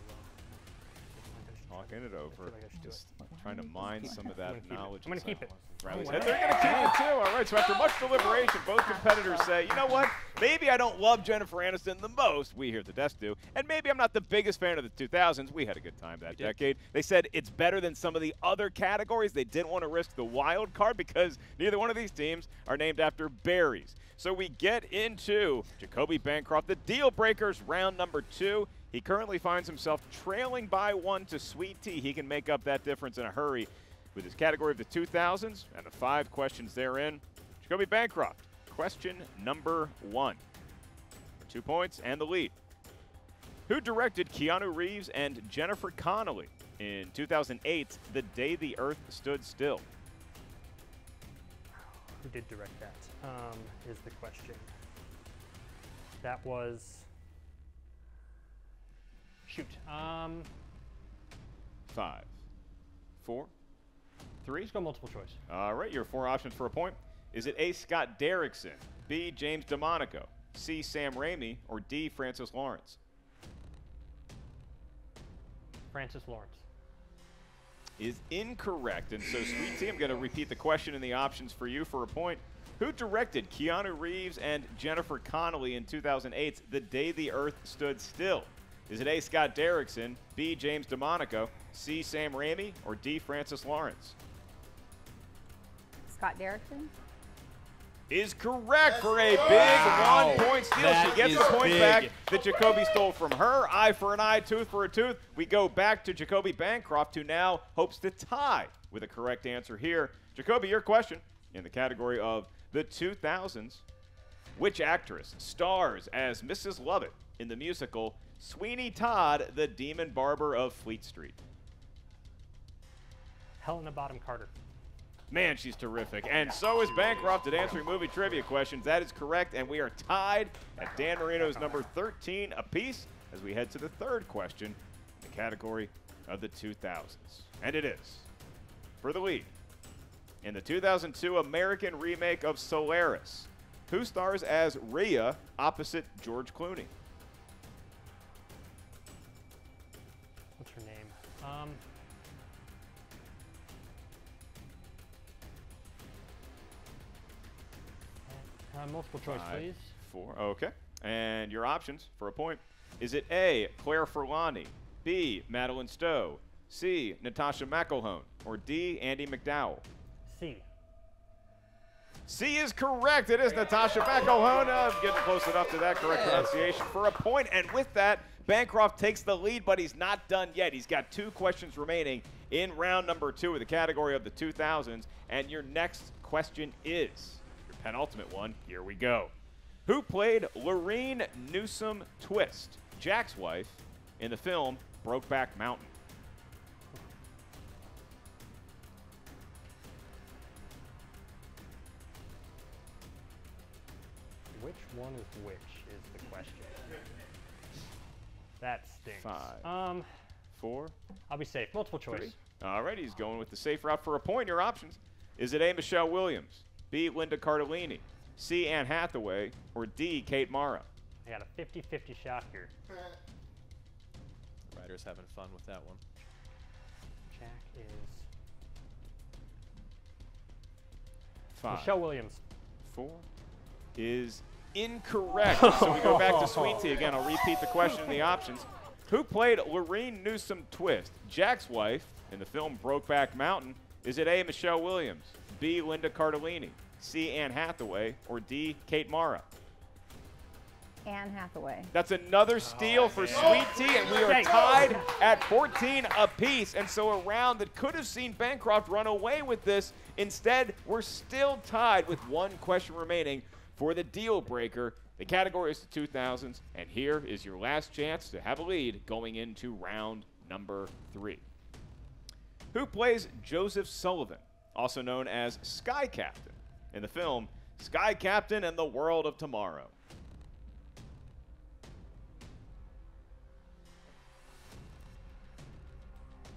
Talking it over, just trying to mine some of that I'm gonna keep it. knowledge. I'm gonna keep it. Riley's Oh, wow. They're going to keep it too. All right. So after much deliberation, both competitors say, you know what? Maybe I don't love Jennifer Aniston the most. We here at the desk do, and maybe I'm not the biggest fan of the 2000s. We had a good time that decade. They said it's better than some of the other categories. They didn't want to risk the wild card because neither one of these teams are named after berries. So we get into Jacoby Bancroft, the deal breakers, round number two. He currently finds himself trailing by one to Sweet Tea. He can make up that difference in a hurry with his category of the 2000s and the five questions therein. Jacoby Bancroft, question number one. Two points and the lead. Who directed Keanu Reeves and Jennifer Connelly in 2008, The Day the Earth Stood Still? Who did direct that? Um, is the question. That was. Shoot. Um, Five, four, three. let's go multiple choice. All right, your four options for a point. Is it A. Scott Derrickson, B. James DeMonaco, C. Sam Raimi, or D. Francis Lawrence? Francis Lawrence. is incorrect. And so, Sweet Tea, I'm going to repeat the question and the options for you for a point. Who directed Keanu Reeves and Jennifer Connelly in 2008's The Day the Earth Stood Still? Is it A. Scott Derrickson, B. James DeMonaco, C. Sam Raimi, or D. Francis Lawrence? Scott Derrickson? is correct for a big Wow. one point steal. That she gets is the point big. back that Jacoby stole from her. Eye for an eye, tooth for a tooth. We go back to Jacoby Bancroft, who now hopes to tie with a correct answer here. Jacoby, your question in the category of the 2000s. Which actress stars as Mrs. Lovett in the musical Sweeney Todd, the Demon Barber of Fleet Street? Helena Bonham Carter. Man, she's terrific. And so is Bancroft at answering movie trivia questions. That is correct. And we are tied at Dan Marino's number 13 apiece as we head to the third question in the category of the 2000s. And it is for the lead in the 2002 American remake of Solaris. Who stars as Rhea opposite George Clooney? Um, uh, multiple choice, Five, please. Four. Okay. And your options for a point. Is it A, Claire Forlani, B, Madeline Stowe, C, Natasha McElhone, or D, Andie MacDowell? C. C is correct. It is Natasha McElhone. Uh, getting close enough to that correct pronunciation for a point. And with that, Bancroft takes the lead, but he's not done yet. He's got two questions remaining in round number two of the category of the 2000s. And your next question is your penultimate one. Here we go. Who played Lureen Newsome Twist, Jack's wife, in the film Brokeback Mountain? Which one is which. That stinks. Five. Um, Four. I'll be safe. Multiple choice. Three. All right, he's going with the safe route for a point. Your options. Is it A. Michelle Williams, B. Linda Cardellini, C. Anne Hathaway, or D. Kate Mara? I got a 50-50 shot here. Ryder's having fun with that one. Jack is Five. Michelle Williams. Four is incorrect. so we go back to Sweet Tea again. I'll repeat the question and the options. Who played Lureen Newsome Twist, Jack's wife, in the film Brokeback Mountain? Is it A. Michelle Williams, B. Linda Cardellini, C. Anne Hathaway, or D. Kate Mara? Anne Hathaway. That's another steal for oh, Sweet Tea, and we are tied at 14 apiece. And so a round that could have seen Bancroft run away with this. Instead, we're still tied with one question remaining for the deal breaker. The category is the 2000s, and here is your last chance to have a lead going into round number three. Who plays Joseph Sullivan, also known as Sky Captain, in the film Sky Captain and the World of Tomorrow?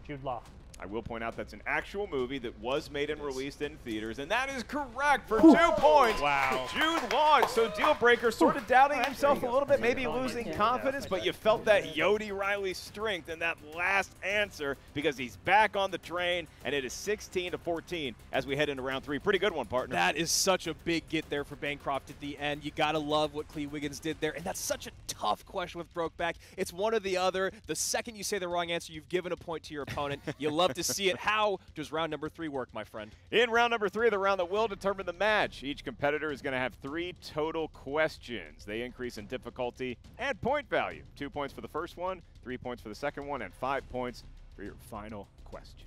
Jude Law. I will point out that's an actual movie that was made and released in theaters, and that is correct for two points. Wow. Jude Law. So Deal Breaker sort of doubting himself a little bit, maybe losing confidence, but you felt that Yodi Riley strength in that last answer because he's back on the train, and it is 16 to 14 as we head into round three. Pretty good one, partner. That is such a big get there for Bancroft at the end. You gotta love what Clee Wiggins did there, and that's such a tough question with Brokeback. It's one or the other. The second you say the wrong answer, you've given a point to your opponent. you love to see it. How does round number three work, my friend? In round number three, the round that will determine the match, each competitor is going to have three total questions. They increase in difficulty and point value. Two points for the first one, three points for the second one, and five points for your final question.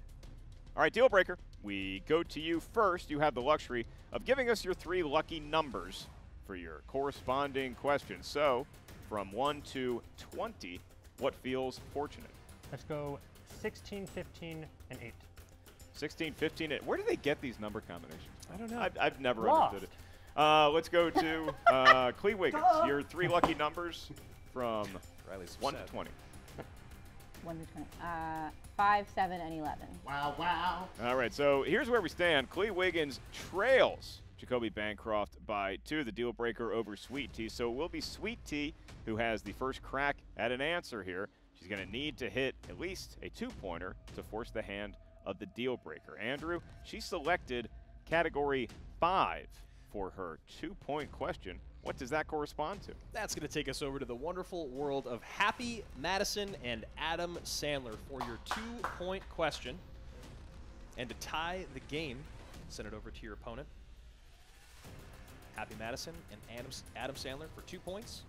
All right, deal breaker. We go to you first. You have the luxury of giving us your three lucky numbers for your corresponding questions. So, from 1 to 20, what feels fortunate? Let's go 16, 15, and 8. 16, 15. and- Where do they get these number combinations? I don't know. I've, I've never Lost. understood it. Uh, let's go to uh, Clee Wiggins. Your three lucky numbers from Riley's 1 to 20. 1 to 20. Uh, 5, 7, and 11. Wow, wow. All right, so here's where we stand. Clee Wiggins trails Jacoby Bancroft by two, the deal breaker over Sweet Tea. So it will be Sweet Tea who has the first crack at an answer here. She's going to need to hit at least a two pointer to force the hand of the deal breaker. Andrew, she selected category five for her two point question. What does that correspond to? That's going to take us over to the wonderful world of Happy Madison and Adam Sandler for your two point question. And to tie the game, send it over to your opponent. Happy Madison and Adam, Adam Sandler for two points.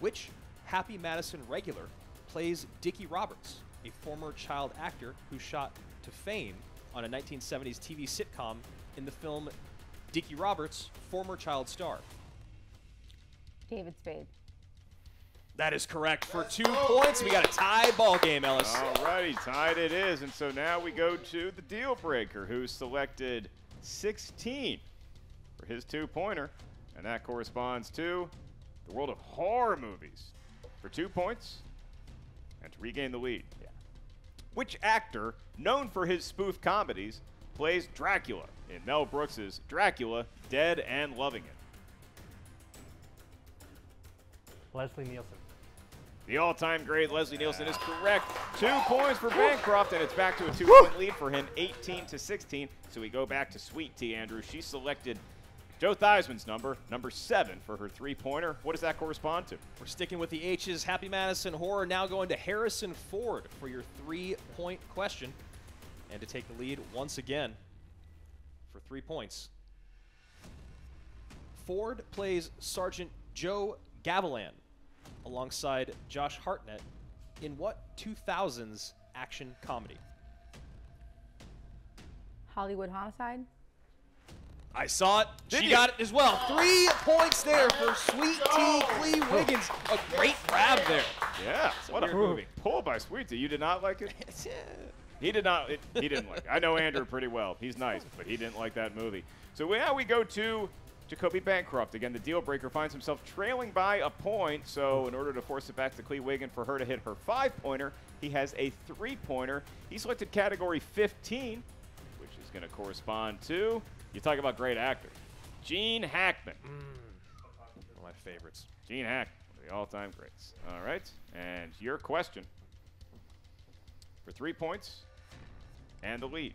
Which Happy Madison regular plays Dickie Roberts, a former child actor who shot to fame on a 1970s TV sitcom in the film Dickie Roberts, former child star? David Spade. That is correct for two points. We got a tie ball game, Ellis. Alrighty, tied it is. And so now we go to the deal breaker who selected 16 for his two pointer. And that corresponds to the world of horror movies for two points and to regain the lead. Yeah. Which actor, known for his spoof comedies, plays Dracula in Mel Brooks's Dracula Dead and Loving It? Leslie Nielsen. The all-time great Leslie Nielsen is correct. Two points for Bancroft, and it's back to a two-point lead for him, 18 to 16. So we go back to Sweet Tea Andrew. She selected Joe Theismann's number, number seven, for her three-pointer. What does that correspond to? We're sticking with the H's. Happy Madison Horror now going to Harrison Ford for your three point question. And to take the lead once again for three points. Ford plays Sergeant Joe Gavilan alongside Josh Hartnett in what 2000s action comedy? Hollywood Homicide. I saw it. Did she you? got it as well. Three points there for Sweet Tea Clee Wiggins. A great grab there. Yeah, what a movie. Pull by Sweet Tea. You did not like it? He did not. It, he didn't like. It. I know Andrew pretty well. He's nice, but he didn't like that movie. So now we go to Jacoby Bancroft again. The deal breaker finds himself trailing by a point. So in order to force it back to Clee Wiggin for her to hit her five-pointer, he has a three-pointer. He selected category 15, which is going to correspond to. You talk about great actors. Gene Hackman. One of my favorites. Gene Hackman, one of the all-time greats. All right, and your question for three points and the lead.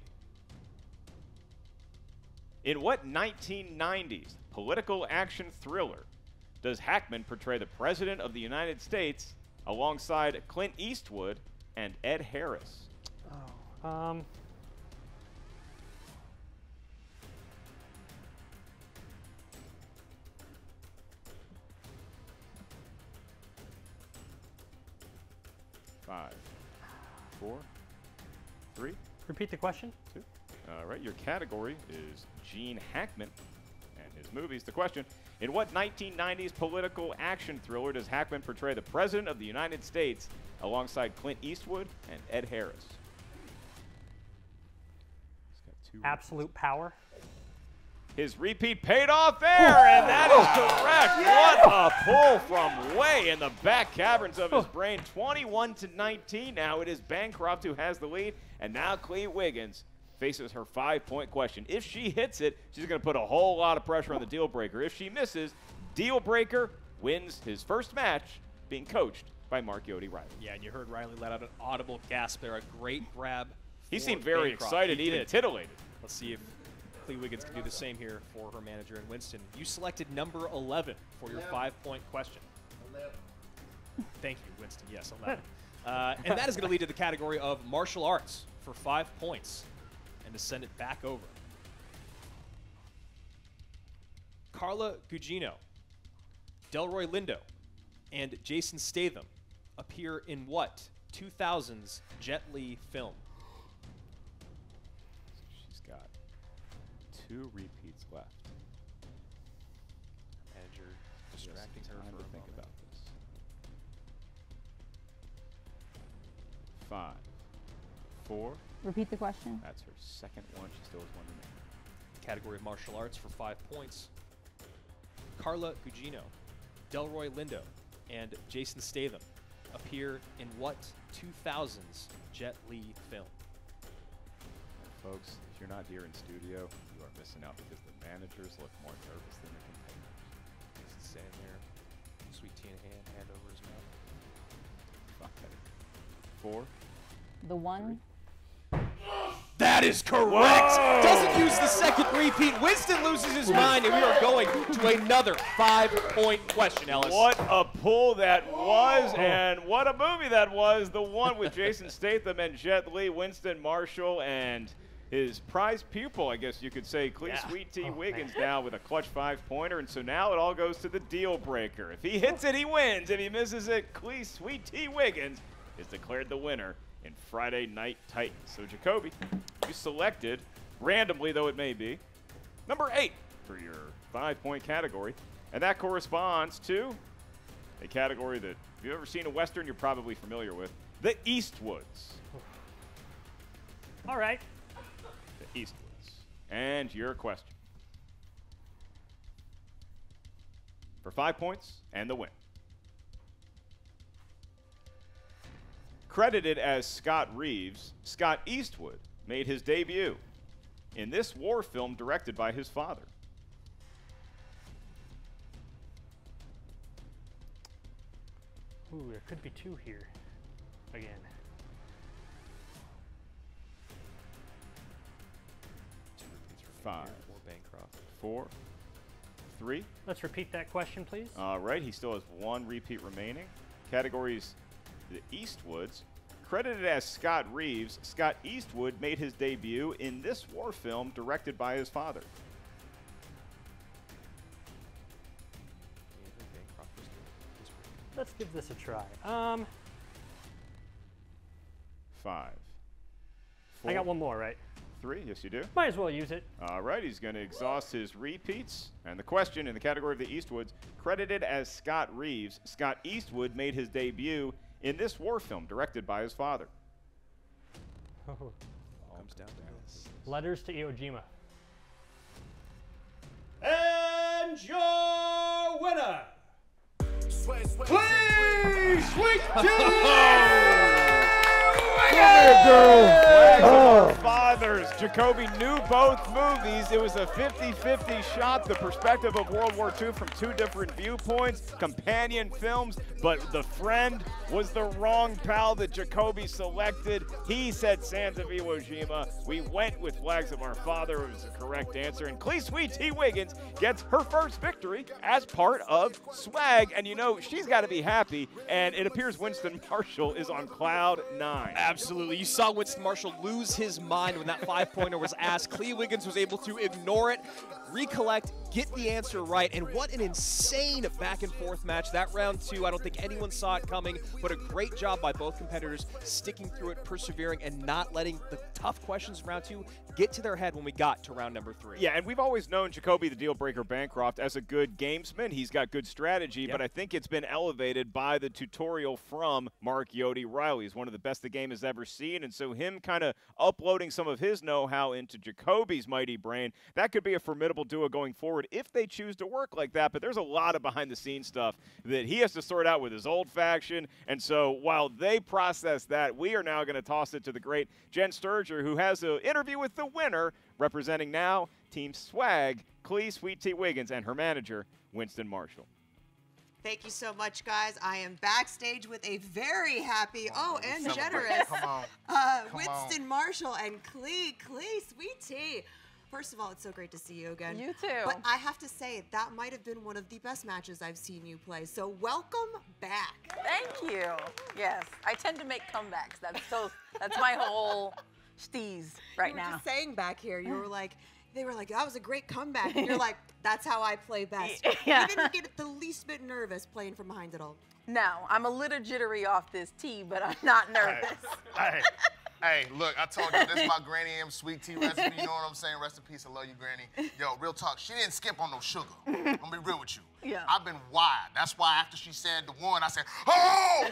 In what 1990s political action thriller does Hackman portray the President of the United States alongside Clint Eastwood and Ed Harris? Oh. Um. Five, four, three, Repeat the question. two. All right, your category is Gene Hackman and his movies. The question In what 1990s political action thriller does Hackman portray the President of the United States alongside Clint Eastwood and Ed Harris? Absolute power. His repeat paid off there, and that is correct. What a pull from way in the back caverns of his brain. 21 to 19 now. It is Bancroft who has the lead, and now Clee Wiggins faces her five-point question. If she hits it, she's going to put a whole lot of pressure on the deal breaker. If she misses, deal breaker wins his first match, being coached by Mark Yodi Riley. Yeah, and you heard Riley let out an audible gasp there. A great grab. He seemed very Bancroft. excited, He even did. titillated. Let's see if Wiggins can do the same here for her manager in Winston. You selected number 11 for your five-point question. 11. Thank you, Winston. Yes, 11. uh, and that is going to lead to the category of martial arts for five points and to send it back over. Carla Gugino, Delroy Lindo, and Jason Statham appear in what 2000s Jet Li film? Two repeats left. Manager distracting her Time for to a think moment. about this. Five, four. Repeat the question. That's her second one. She still has one remaining. category of martial arts for five points. Carla Gugino, Delroy Lindo, and Jason Statham appear in what 2000s Jet Li film? Folks, if you're not here in studio, you are missing out because the managers look more nervous than the competitors. Jason's standing there, sweet tea in hand, hand over his mouth. Five, four, The one. That is correct. Doesn't use the second repeat. Winston loses his mind, and we are going to another five-point question, Ellis. What a pull that was, oh. and what a movie that was. The one with Jason Statham and Jet Li, Winston Marshall, and his prize pupil, I guess you could say, Clee Yeah. Sweet T. Oh, Wiggins man. now with a clutch five pointer. And so now it all goes to the deal breaker. If he hits it, he wins. If he misses it, Clee Sweet T. Wiggins is declared the winner in Friday Night Titans. So, Jacoby, you selected, randomly though it may be, number eight for your five point category. And that corresponds to a category that, if you've ever seen a Western, you're probably familiar with the Eastwoods. All right. Eastwoods. And your question. For five points and the win. Credited as Scott Reeves, Scott Eastwood made his debut in this war film directed by his father. Ooh, there could be two here. Again. Five, More Bancroft. four, three. Let's repeat that question, please. All right, he still has one repeat remaining. Categories the Eastwoods. Credited as Scott Reeves, Scott Eastwood made his debut in this war film directed by his father. Let's give this a try. Um, Five. I got one more, right? Three, yes, you do. Might as well use it. All right, he's going to exhaust his repeats. And the question in the category of the Eastwoods credited as Scott Reeves, Scott Eastwood made his debut in this war film directed by his father. Oh. Comes down to this. Letters to Iwo Jima. And your winner, Please, sweet Oh. Fathers. Jacoby knew both movies. It was a 50-50 shot, the perspective of World War II from two different viewpoints, companion films, but the friend was the wrong pal that Jacoby selected. He said Sands of Iwo Jima. We went with Flags of Our Father. It was the correct answer. And Clee Sweet T. Wiggins gets her first victory as part of Swag. And you know, she's got to be happy. And it appears Winston Marshall is on cloud nine. Absolutely. You saw Winston Marshall lose his mind when that five pointer was asked. Clee Wiggins was able to ignore it, recollect, get the answer right, and what an insane back and forth match. That round two, I don't think anyone saw it coming, but a great job by both competitors sticking through it, persevering, and not letting the tough questions in round two get to their head when we got to round number three. Yeah, and we've always known Jacoby the Deal Breaker Bancroft as a good gamesman. He's got good strategy, but I think it's been elevated by the tutorial from Mark Yodi Riley. He's one of the best the game has ever seen, and so him kind of uploading some of his know-how into Jacoby's mighty brain, that could be a formidable duo going forward if they choose to work like that. But there's a lot of behind-the-scenes stuff that he has to sort out with his old faction, and so while they process that, we are now going to toss it to the great Jen Sturger, who has an interview with the winner, representing now Team Swag, Clee Sweet Tea Wiggins, and her manager, Winston Marshall. Thank you so much, guys. I am backstage with a very happy, oh, and generous Uh, Winston on. Marshall and Clee, Clee, sweet tea. First of all, it's so great to see you again. You too. But I have to say, that might have been one of the best matches I've seen you play. So welcome back. Thank you. Yes, I tend to make comebacks. That's so. That's my whole steez right you were now. just saying back here, you were like, they were like, that was a great comeback. And you're like, that's how I play best. Yeah. You didn't get the least bit nervous playing from behind it all. No, I'm a little jittery off this tee, but I'm not nervous. Hey, hey, look, I told you this is my Granny M sweet tea recipe. You know what I'm saying? Rest in peace. I love you, Granny. Yo, real talk. She didn't skip on no sugar. I'm gonna be real with you. Yeah. I've been wide. That's why after she said the one, I said, oh!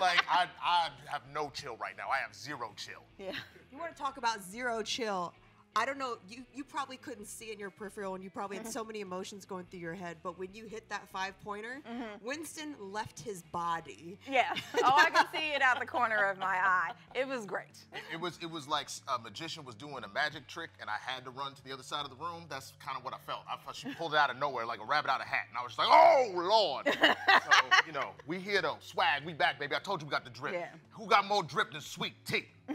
like I, I have no chill right now. I have zero chill. Yeah. You want to talk about zero chill? I don't know. You you probably couldn't see in your peripheral, and you probably had mm-hmm. so many emotions going through your head. But when you hit that five pointer, mm-hmm. Winston left his body. Yeah. Oh, I can see it out the corner of my eye. It was great. It, it was it was like a magician was doing a magic trick, and I had to run to the other side of the room. That's kind of what I felt. I felt she pulled it out of nowhere like a rabbit out of a hat, and I was just like, "Oh Lord!" so you know, we here though. Swag, we back, baby. I told you we got the drip. Yeah. Who got more drip than sweet tea?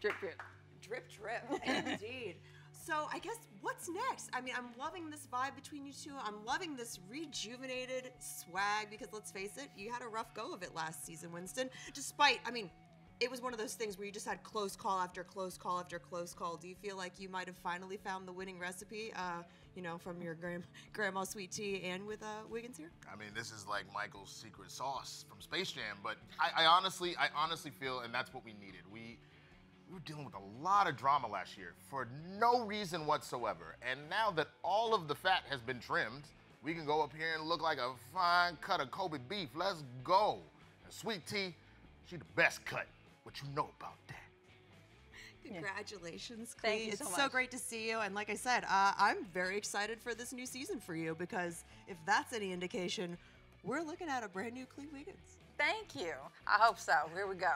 Drip, drip. Drip, drip. Indeed. So I guess what's next? I mean, I'm loving this vibe between you two. I'm loving this rejuvenated swag because let's face it, you had a rough go of it last season, Winston. Despite, I mean, it was one of those things where you just had close call after close call after close call. Do you feel like you might have finally found the winning recipe? Uh, you know, from your grand- grandma sweet tea and with uh, Wiggins here. I mean, this is like Michael's secret sauce from Space Jam. But I, I honestly, I honestly feel, and that's what we needed. We we were dealing with a lot of drama last year for no reason whatsoever. And now that all of the fat has been trimmed, we can go up here and look like a fine cut of Kobe beef. Let's go. And Sweet Tea, she the best cut. What you know about that? Congratulations, Thank Clee. you It's so so great to see you. And like I said, uh, I'm very excited for this new season for you because if that's any indication, we're looking at a brand new Clee Wiggins. Thank you. I hope so. Here we go.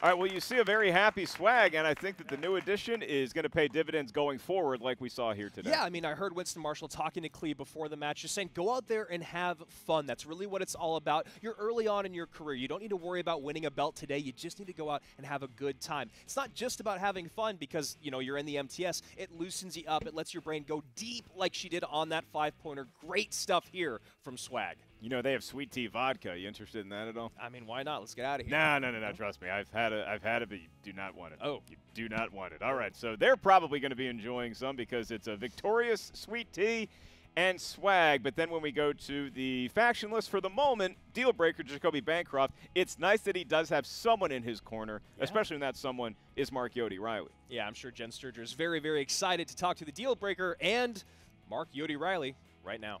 All right, well, you see a very happy swag, and I think that the new addition is going to pay dividends going forward, like we saw here today. Yeah, I mean, I heard Winston Marshall talking to Clee before the match, just saying, go out there and have fun. That's really what it's all about. You're early on in your career. You don't need to worry about winning a belt today. You just need to go out and have a good time. It's not just about having fun because, you know, you're in the MTS. It loosens you up. It lets your brain go deep like she did on that five-pointer. Great stuff here from Swag. You know they have sweet tea vodka. You interested in that at all? I mean, why not? Let's get out of here. No, no, no, no. Trust me, I've had it. I've had it, but you do not want it. Oh, you do not want it. All right, so they're probably going to be enjoying some because it's a victorious sweet tea and swag. But then when we go to the faction list for the moment, deal breaker Jacoby Bancroft. It's nice that he does have someone in his corner, especially when that someone is Mark Yodi Riley. Yeah, I'm sure Jen Sturger is very, very excited to talk to the deal breaker and Mark Yodi Riley right now.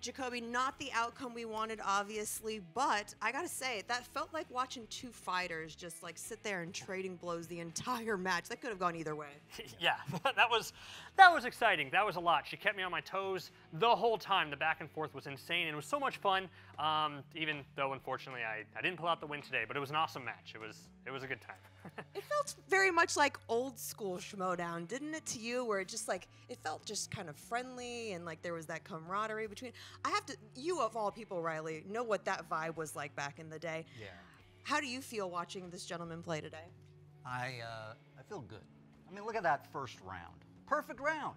Jacoby, not the outcome we wanted, obviously, but I gotta say, that felt like watching two fighters just like sit there and trading blows the entire match. That could have gone either way. yeah, that was that was exciting. That was a lot. She kept me on my toes the whole time. The back and forth was insane, and it was so much fun. Um, even though unfortunately I, I didn't pull out the win today, but it was an awesome match. It was it was a good time. It felt very much like old school Schmoedown, didn't it to you? Where it just like it felt just kind of friendly and like there was that camaraderie between. I have to, you of all people, Riley, know what that vibe was like back in the day. Yeah. How do you feel watching this gentleman play today? I uh, I feel good. I mean, look at that first round. Perfect round,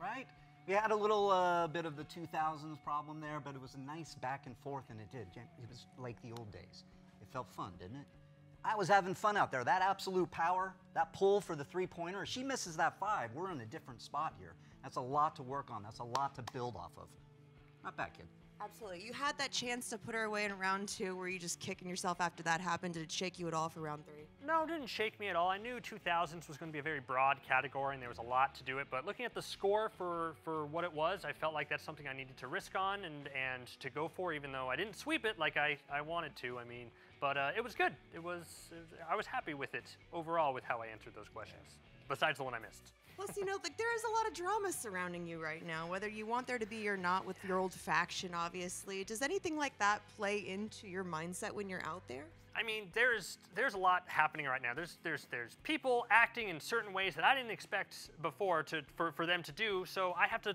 right? We had a little uh, bit of the 2000s problem there, but it was a nice back and forth, and it did. It was like the old days. It felt fun, didn't it? I was having fun out there. That absolute power, that pull for the three pointer. If she misses that five, we're in a different spot here. That's a lot to work on. That's a lot to build off of. Not bad, kid. Absolutely. You had that chance to put her away in round two. Were you just kicking yourself after that happened? Did it shake you at all for round three? No, it didn't shake me at all. I knew 2000s was going to be a very broad category and there was a lot to do it. But looking at the score for, for what it was, I felt like that's something I needed to risk on and, and to go for, even though I didn't sweep it like I, I wanted to. I mean, but uh, it was good. It was, it was- I was happy with it overall with how I answered those questions, besides the one I missed. Plus, you know, like there is a lot of drama surrounding you right now, whether you want there to be or not with your old faction, obviously. Does anything like that play into your mindset when you're out there? I mean, there's there's a lot happening right now. There's there's there's people acting in certain ways that I didn't expect before to for, for them to do. So I have to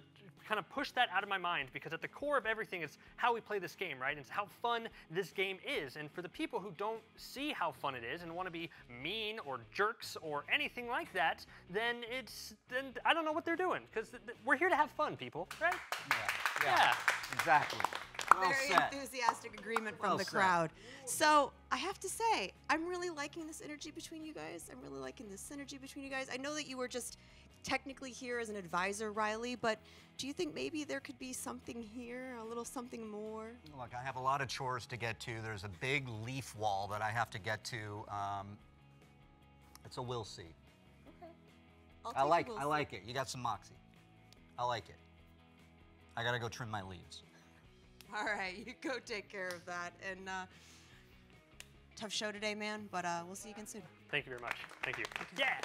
kind of push that out of my mind because at the core of everything is how we play this game, right? It's how fun this game is. And for the people who don't see how fun it is and want to be mean or jerks or anything like that, then it's then I don't know what they're doing because th- th- we're here to have fun, people, right? Yeah. Exactly. Well Very said. enthusiastic agreement from Well the said. crowd. So I have to say, I'm really liking this energy between you guys. I'm really liking this synergy between you guys. I know that you were just technically here as an advisor, Riley, but do you think maybe there could be something here, a little something more? Look, I have a lot of chores to get to. There's a big leaf wall that I have to get to. Um, it's a we'll see. I'll I like we'll I see. like it. You got some moxie. I like it. I gotta go trim my leaves. All right, you go take care of that. And uh, tough show today, man, but uh, we'll see you again soon. Thank you very much. Thank you. Yeah.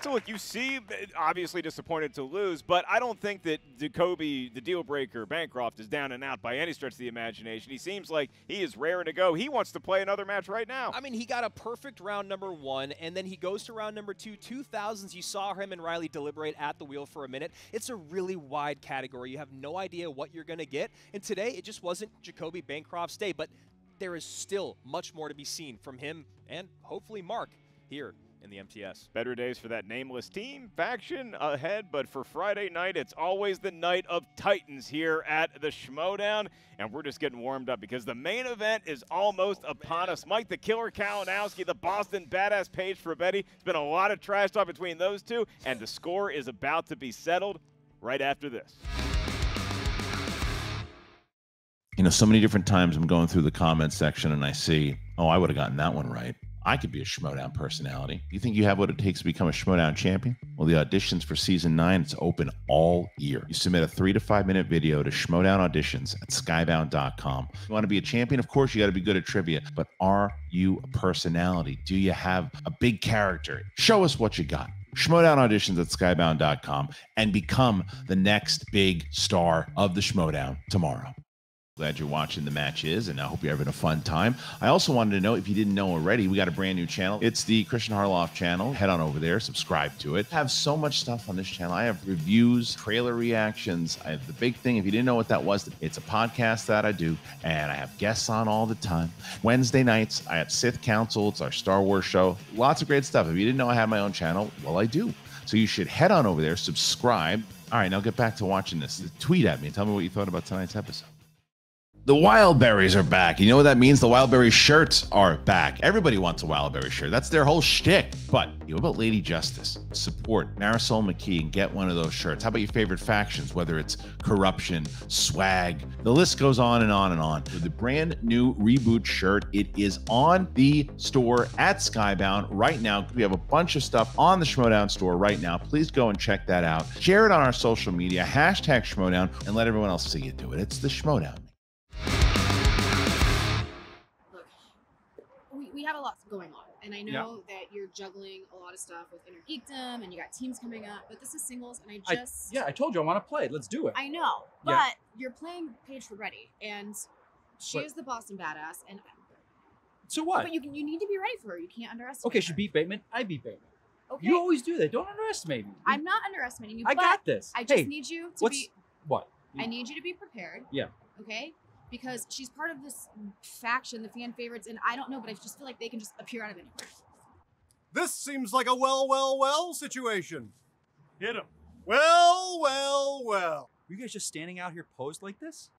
So look, you see, uh, obviously disappointed to lose, but I don't think that Jacoby, the deal breaker, Bancroft, is down and out by any stretch of the imagination. He seems like he is raring to go. He wants to play another match right now. I mean, he got a perfect round number one, and then he goes to round number two. 2000s, you saw him and Riley deliberate at the wheel for a minute. It's a really wide category. You have no idea what you're going to get. And today, it just wasn't Jacoby Bancroft's day, but there is still much more to be seen from him and hopefully Mark here in the MTS. Better days for that nameless team faction ahead, but for Friday night, it's always the night of Titans here at the Schmoedown, and we're just getting warmed up because the main event is almost oh, upon us. Mike the Killer Kalinowski, the Boston Badass Paige Betty. It's been a lot of trash talk between those two, and the score is about to be settled right after this. You know, so many different times I'm going through the comments section and I see, oh, I would have gotten that one right. I could be a Schmoedown personality. You think you have what it takes to become a Schmoedown champion? Well, the auditions for season nine, it's open all year. You submit a three to five minute video to Schmoedown auditions at skybound.com. You want to be a champion? Of course, you got to be good at trivia, but are you a personality? Do you have a big character? Show us what you got. Schmoedown auditions at skybound.com and become the next big star of the Schmoedown tomorrow. Glad you're watching the matches, and I hope you're having a fun time. I also wanted to know if you didn't know already, we got a brand new channel. It's the Kristian Harloff channel. Head on over there, subscribe to it. I have so much stuff on this channel. I have reviews, trailer reactions. I have the big thing. If you didn't know what that was, it's a podcast that I do, and I have guests on all the time. Wednesday nights, I have Sith Council. It's our Star Wars show. Lots of great stuff. If you didn't know I had my own channel, well, I do. So you should head on over there, subscribe. All right, now get back to watching this. Tweet at me. Tell me what you thought about tonight's episode. The Wildberries are back. You know what that means? The Wildberry shirts are back. Everybody wants a Wildberry shirt. That's their whole shtick. But you know about Lady Justice? Support Marisol McKee and get one of those shirts. How about your favorite factions, whether it's corruption, swag? The list goes on and on and on. With the brand new reboot shirt, it is on the store at Skybound right now. We have a bunch of stuff on the Schmoedown store right now. Please go and check that out. Share it on our social media, hashtag Schmoedown, and let everyone else see you do it. It's the Schmoedown. Have a lot going on and i know that you're juggling a lot of stuff with inner geekdom and you got teams coming up but this is singles and i I, just yeah, I told you I want to play. Let's do it. I know but Yeah. you're playing paige Ready, and she But- is the boston badass and So what? but you, can- you need to be ready for her you can't underestimate Okay, her. she beat Bateman. I beat Bateman. Okay. You always do that. Don't underestimate me. i'm not underestimating you I but got this. i just Hey, need you to what's be what? i need you to be prepared Yeah. okay because she's part of this faction the fan favorites and i don't know but i just feel like they can just appear out of anywhere This seems like a well, well, well situation. Hit him. Well, well, well. You guys just standing out here posed like this?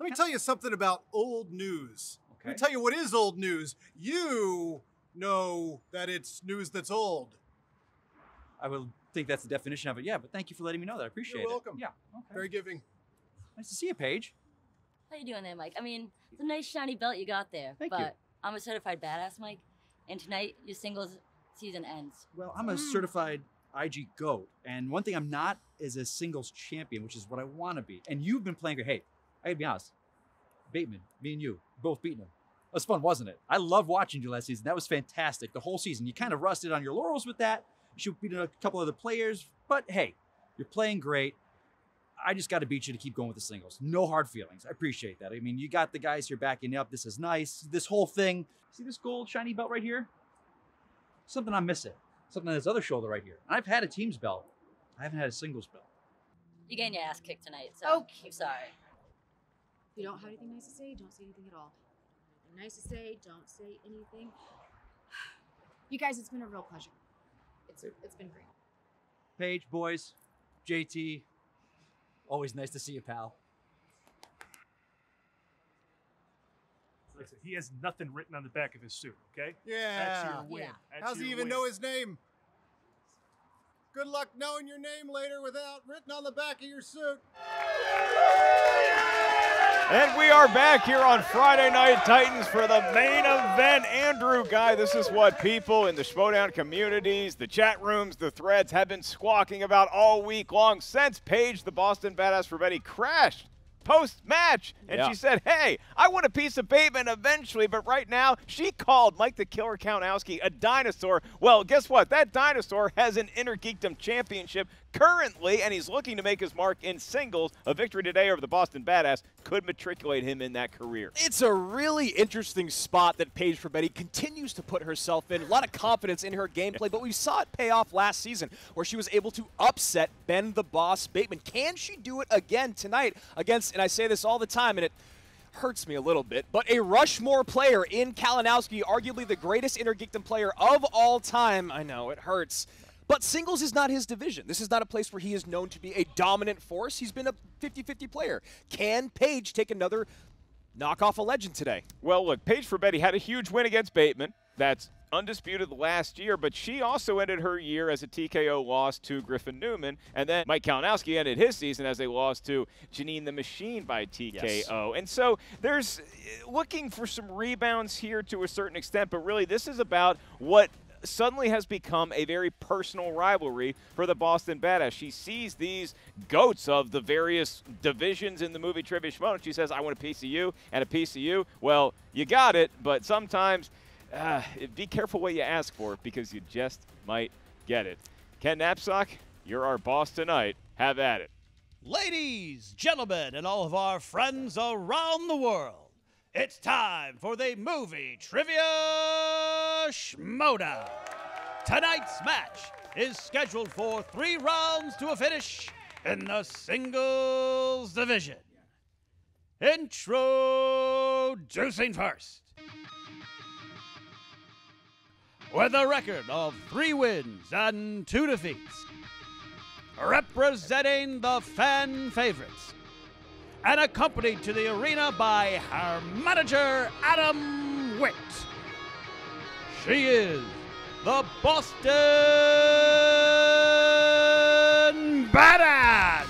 Let me tell you something about old news. Let Okay. me tell you what is old news. You know that it's news that's old. I would think that's the definition of it. Yeah, but thank you for letting me know that. I appreciate You're it. welcome. Yeah. Okay. Very giving. Nice to see you, Paige. How you doing there, Mike? I mean, it's a nice shiny belt you got there. Thank but you. I'm a certified badass, Mike. And tonight your singles season ends. Well, I'm a Mm. certified IG GOAT. And one thing I'm not is a singles champion, which is what I want to be. And you've been playing great. Hey, I gotta be honest. Bateman, me and you, both beating him. That was fun, wasn't it? I love watching you last season. That was fantastic. The whole season. You kind of rusted on your laurels with that. You should beat a couple other players. But hey, you're playing great. I just got to beat you to keep going with the singles. No hard feelings. I appreciate that. I mean, you got the guys here backing you up. This is nice. This whole thing. See this gold shiny belt right here? Something I'm missing. Something on this other shoulder right here. I've had a team's belt. I haven't had a singles belt. You're getting your ass kicked tonight, so I'm sorry. If you don't have anything nice to say, don't say anything at all. Anything nice to say, don't say anything. You guys, it's been a real pleasure. It's it's been great. Paige, boys, JT, always nice to see you, pal. Like I said, he has nothing written on the back of his suit, okay? Yeah. That's your win. That's How's he even win. know his name? Good luck knowing your name later without written on the back of your suit. And we are back here on Friday Night Titans for the main event. Andrew Guy, this is what people in the Schmoedown communities, the chat rooms, the threads have been squawking about all week long since Paige, the Boston Badass Frabetti, crashed post match. And Yeah. she said, Hey, I want a piece of Bateman eventually, but right now she called Mike the Killer Kalinowski a dinosaur. Well, guess what? That dinosaur has an Inner Geekdom Championship currently, and he's looking to make his mark in singles. A victory today over the Boston Badass could matriculate him in that career. It's a really interesting spot that Paige Frabetti continues to put herself in. A lot of confidence in her gameplay, but we saw it pay off last season where she was able to upset Ben the Boss Bateman. Can she do it again tonight against, and I say this all the time, and it hurts me a little bit, but a Rushmore player in Kalinowski, arguably the greatest Innergeekdom player of all time. I know, it hurts. But singles is not his division. This is not a place where he is known to be a dominant force. He's been a 50 50 player. Can Paige take another knock off a legend today? Well, look, Paige Frabetti had a huge win against Bateman. That's undisputed last year, but she also ended her year as a TKO loss to Griffin Newman. And then Mike Kalinowski ended his season as a loss to Janine the Machine by TKO. And so there's uh, looking for some rebounds here to a certain extent, but really this is about what suddenly has become a very personal rivalry for the Boston Badass. She sees these goats of the various divisions in the movie Trivia Schmo, and she says, I want a piece of you and a piece of you. Well, you got it, but sometimes uh, be careful what you ask for because you just might get it. Ken Napzok, you're our boss tonight. Have at it. Ladies, gentlemen, and all of our friends around the world, it's time for the movie trivia Schmoedown. Tonight's match is scheduled for three rounds to a finish in the singles division. Introducing first. With a record of three wins and two defeats, representing the fan favorites, and accompanied to the arena by her manager, Adam Witt. She is the Boston Badass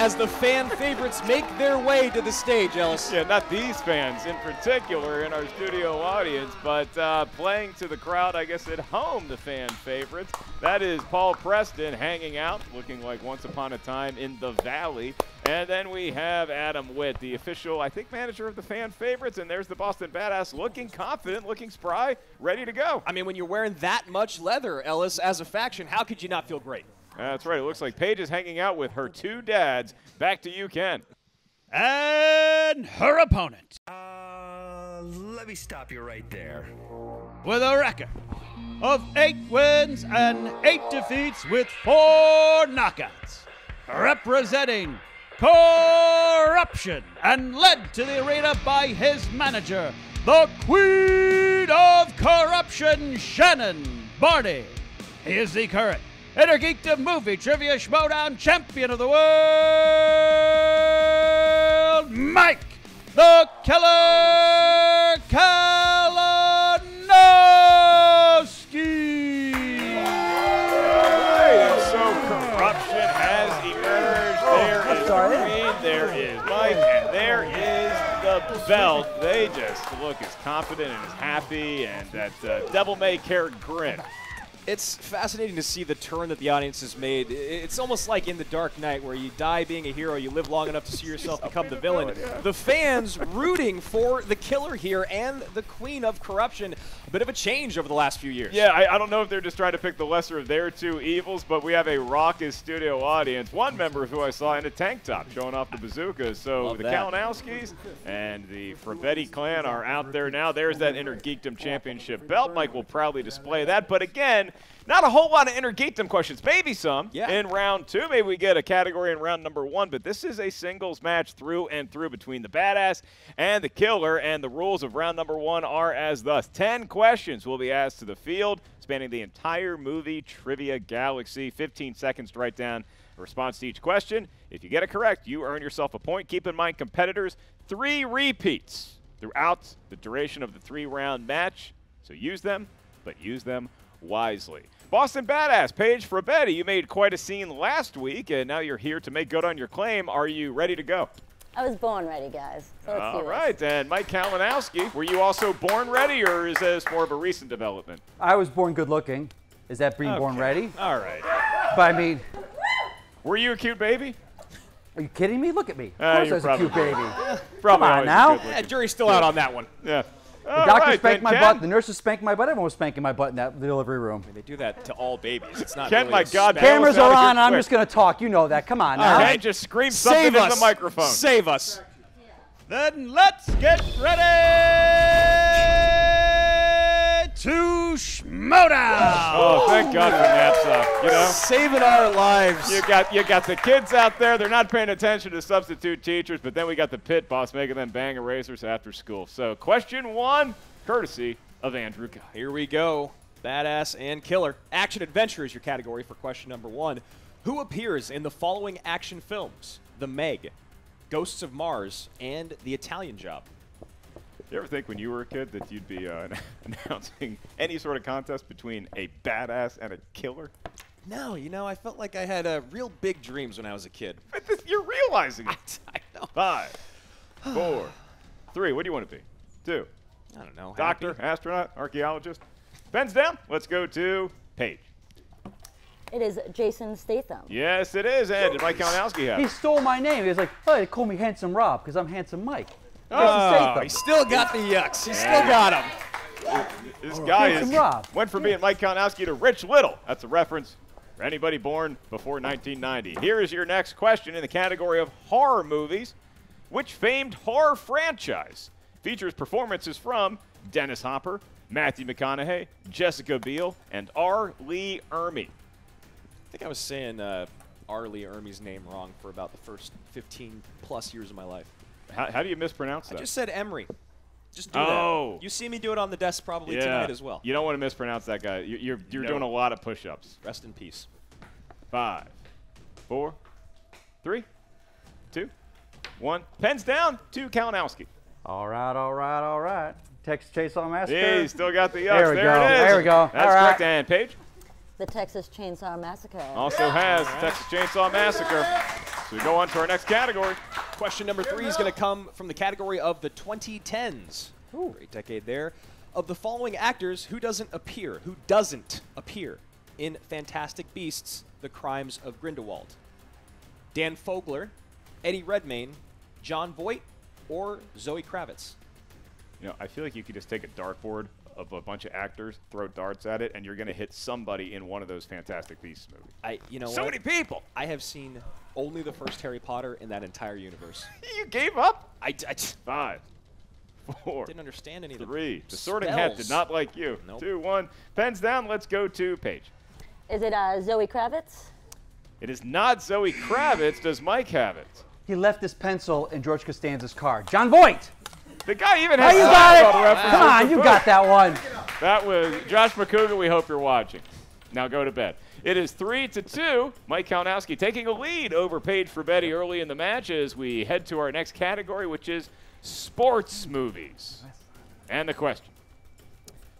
as the fan favorites make their way to the stage, Ellis. Yeah, not these fans in particular in our studio audience, but uh, playing to the crowd, I guess, at home, the fan favorites. That is Paul Preston hanging out, looking like once upon a time in the Valley. And then we have Adam Witt, the official, I think, manager of the fan favorites. And there's the Boston Badass looking confident, looking spry, ready to go. I mean, when you're wearing that much leather, Ellis, as a faction, how could you not feel great? That's right. It looks like Paige is hanging out with her two dads. Back to you, Ken. And her opponent. Uh, let me stop you right there. with a record of eight wins and eight defeats with four knockouts, representing corruption and led to the arena by his manager, the Queen of Corruption, Shannon Barney. He is the current Innergeekdom Movie Trivia Schmoedown Champion of the World, Mike the Killer Kalinowski. Right, and so corruption has emerged. There is Green, there is Mike, and there is the belt. They just look as confident and as happy, and that uh, devil may care grin. It's fascinating to see the turn that the audience has made. It's almost like in The Dark Knight, where you die being a hero, you live long enough to see yourself become the villain. The fans rooting for the killer here and the queen of corruption. A bit of a change over the last few years. Yeah, I, I don't know if they're just trying to pick the lesser of their two evils, but we have a raucous studio audience. One member who I saw in a tank top showing off the bazookas. So Love the that. Kalinowskis and the Frabetti clan are out there now. There's that Innergeekdom Championship belt. Mike will proudly display that. But again, not a whole lot of Innergeekdom questions. Maybe some in round two. Maybe we get a category in round number one. But this is a singles match through and through between the badass and the killer. And the rules of round number one are as thus 10 questions will be asked to the field, spanning the entire movie trivia galaxy. 15 seconds to write down a response to each question. If you get it correct, you earn yourself a point. Keep in mind, competitors, three repeats throughout the duration of the three round match. So use them, but use them wisely. Boston Badass, Paige Frabetti, you made quite a scene last week, and now you're here to make good on your claim. Are you ready to go? I was born ready, guys. So let's do All this. right, and Mike Kalinowski, were you also born ready, or is this more of a recent development? I was born good looking. Is that being born ready? All right. But I mean, Were you a cute baby? are you kidding me? Look at me. Uh, Of course I you're was a cute baby. Probably Come on now. good looking- jury's still out on that one. Yeah. The All doctor right, spanked my Ken. butt. The nurses spanked my butt. Everyone was spanking my butt in that delivery room. They do that to all babies. It's not Ken, really my a God, spank. Cameras are on. I'm clip. just going to talk. You know that. Come on All now. right, just scream something Save into us. the microphone. Save us. Then let's get ready to Schmoedown. Oh, thank God for Napzok. You know, saving our lives. You got you got the kids out there. They're not paying attention to substitute teachers, but then we got the pit boss making them bang erasers after school. So, question one, courtesy of Andrew Guy. Here we go. Badass and killer. Action adventure is your category for question number one. Who appears in the following action films? The Meg, Ghosts of Mars, and The Italian Job. You ever think when you were a kid that you'd be uh, announcing any sort of contest between a badass and a killer? No, you know, I felt like I had uh, real big dreams when I was a kid. But this, you're realizing it. I know. Five, four, three. What do you want to be? Two. I don't know. Doctor, happy? astronaut, archaeologist. Pens down. Let's go to Paige. It is Jason Statham. Yes, it is. And did Mike Kalinowski have He stole my name. He was like, oh, they call me Handsome Rob because I'm Handsome Mike. Jason Oh, he still got the yucks. He still got him. This guy is Rob. went from being Mike Kalinowski to Rich Little. That's a reference for anybody born before 1990. Here is your next question in the category of horror movies. Which famed horror franchise features performances from Dennis Hopper, Matthew McConaughey, Jessica Biel, and R. Lee Ermey? I think I was saying uh, R. Lee Ermey's name wrong for about the first 15 plus years of my life. How, how do you mispronounce that? I just said Emery. Just do Oh. that. You see me do it on the desk probably yeah. tonight as well. You don't want to mispronounce that guy. You- You're, you're No. doing a lot of push ups. Rest in peace. Five, four, three, two, one. Pens down to Kalinowski. All right, all right, all right. Texas Chainsaw Massacre. Yeah, he's still got the yucks. There we go. it is. There we go. That's all right. correct. And Paige The Texas Chainsaw Massacre. also has Texas Chainsaw Massacre. So we go on to our next category. Question number three is going to come from the category of the 2010s. Great decade there. Of the following actors, who doesn't appear? Who doesn't appear in Fantastic Beasts: The Crimes of Grindelwald? Dan Fogler, Eddie Redmayne, Jon Voight, or Zoe Kravitz? You know, I feel like you could just take a dartboard of a bunch of actors, throw darts at it, and you're going to hit somebody in one of those Fantastic Beasts movies. I, you know, So what? many people. I have seen only the first Harry Potter in that entire universe. You gave up? I, I Five, four, didn't understand any of the three. The sorting hat did not like you. Nope. Two, one. Pens down. Let's go to Paige. Is it uh, Zoe Kravitz? It is not Zoe Kravitz. Does Mike have it? He left his pencil in George Costanza's car. Jon Voight. The guy even Oh, has you got it. references Come on, you boot. got that one. That was Josh McCougar. We hope you're watching. Now go to bed. It is three to two. Mike Kalinowski taking a lead over Paige Frabetti early in the match as we head to our next category, which is sports movies. And the question: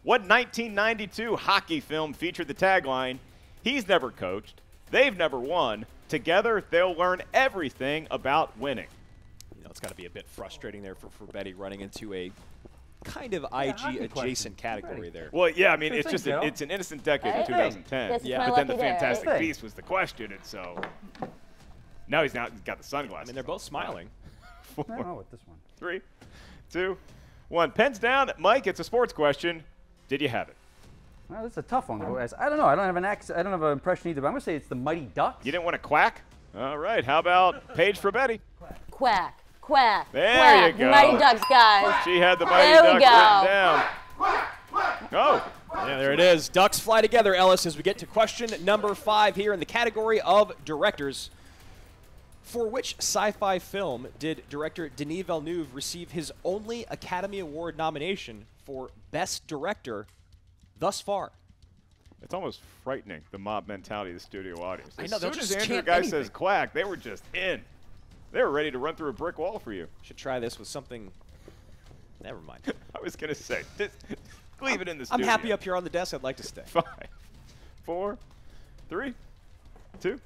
What 1992 hockey film featured the tagline, "He's never coached, they've never won. Together, they'll learn everything about winning." You know, it's got to be a bit frustrating there for, Frabetti running into a kind of hockey IG adjacent category there. Well, yeah, I mean, Good it's just a, it's an innocent decade in 2010. guess Yeah. But then the lucky day. Fantastic Good. Beast was the question, and so now he's now he's got the sunglasses. I mean, they're both smiling. I don't with this one. Three, two, one. Pens down, Mike. It's a sports question. Did you have it? Well, this is a tough one. guys. I don't know. I don't have an accent. I don't have an impression either. But I'm gonna say it's the Mighty Ducks. You didn't want to quack? All right. How about Paige Frabetti? Quack, quack, There quack. you go. Mighty Ducks, guys. She had the Mighty There we Ducks go. written down. Oh, Yeah, there it is. Ducks fly together, Ellis, as we get to question number five here in the category of directors. For which sci fi film did director Denis Villeneuve receive his only Academy Award nomination for Best Director thus far? it's almost frightening the mob mentality of the studio audience. I As know, soon as just Andrew Guy anything. says quack, they were just in. They were ready to run through a brick wall for you. Should try this with something. Never mind. I was gonna say, just leave it in the I'm happy up here on the desk. I'd like to stay. Five, four, three, two,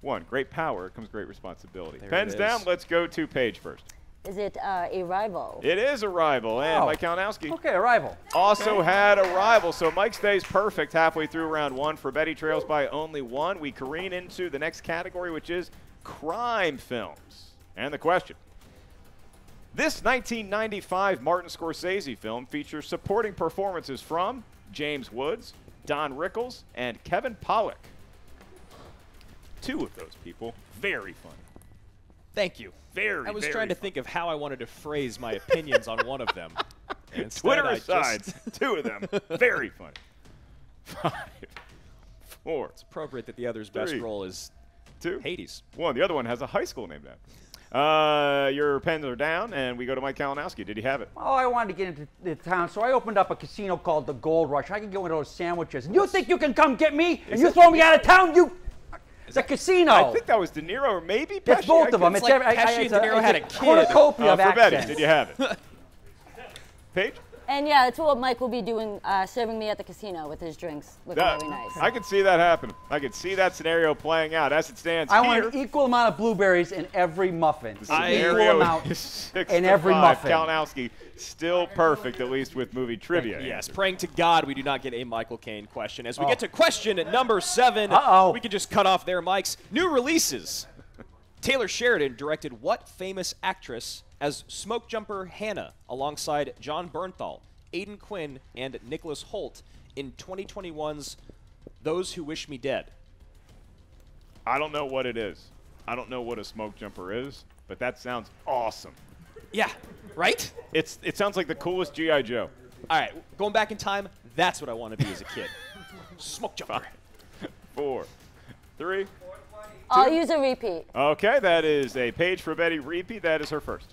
one. Great power comes great responsibility. There Pens down. Let's go to Paige first. Is it uh, a rival? It is Arrival, and Oh. Mike Kalinowski Okay, rival. also had a rival, So Mike stays perfect halfway through round one. Frabetti trails by only one. We careen into the next category, which is crime films. And the question. This 1995 Martin Scorsese film features supporting performances from James Woods, Don Rickles, and Kevin Pollak. Two of those people, very funny. Thank you. Very, I was very trying to funny. think of how I wanted to phrase my opinions on one of them. Instead, Twitter aside, two of them, very funny. Five, four. It's appropriate that the other's best role is two. Hades. One. The other one has a high school named after. Uh, your pens are down, and we go to Mike Kalinowski. Did he have it? Oh, I wanted to get into the town, so I opened up a casino called the Gold Rush. I can go into those sandwiches. And you think you can come get me? And you throw me out of town? You. It's a casino. I think that was De Niro or maybe Pesci. It's both of them. could- It's, every, I, I, it's a, it's a cornucopia Uh, of Frabetti, accents. did you have it? Paige? And yeah, that's what Mike will be doing, uh, serving me at the casino with his drinks. Looking That- very nice. I could see that happen. I could see that scenario playing out as it stands I here. want an equal amount of blueberries in every muffin. The Equal amount is six in to every five. muffin. Kalinowski still perfect, at least with movie trivia. Yes, praying to God we do not get a Michael Caine question. As we Oh. get to question number seven, Uh-oh. we can just cut off there, Mike's. New releases. Taylor Sheridan directed what famous actress as smoke jumper Hannah alongside Jon Bernthal, Aidan Quinn, and Nicholas Hoult in 2021's Those Who Wish Me Dead? I don't know what it is. I don't know what a smoke jumper is, but that sounds awesome. Yeah, right? It's it sounds like the coolest GI Joe. All right, going back in time, that's what I want to be as a kid. Smoke jumper. Four, three. I'll use a repeat. Okay, that is a Paige Frabetti repeat. That is her first.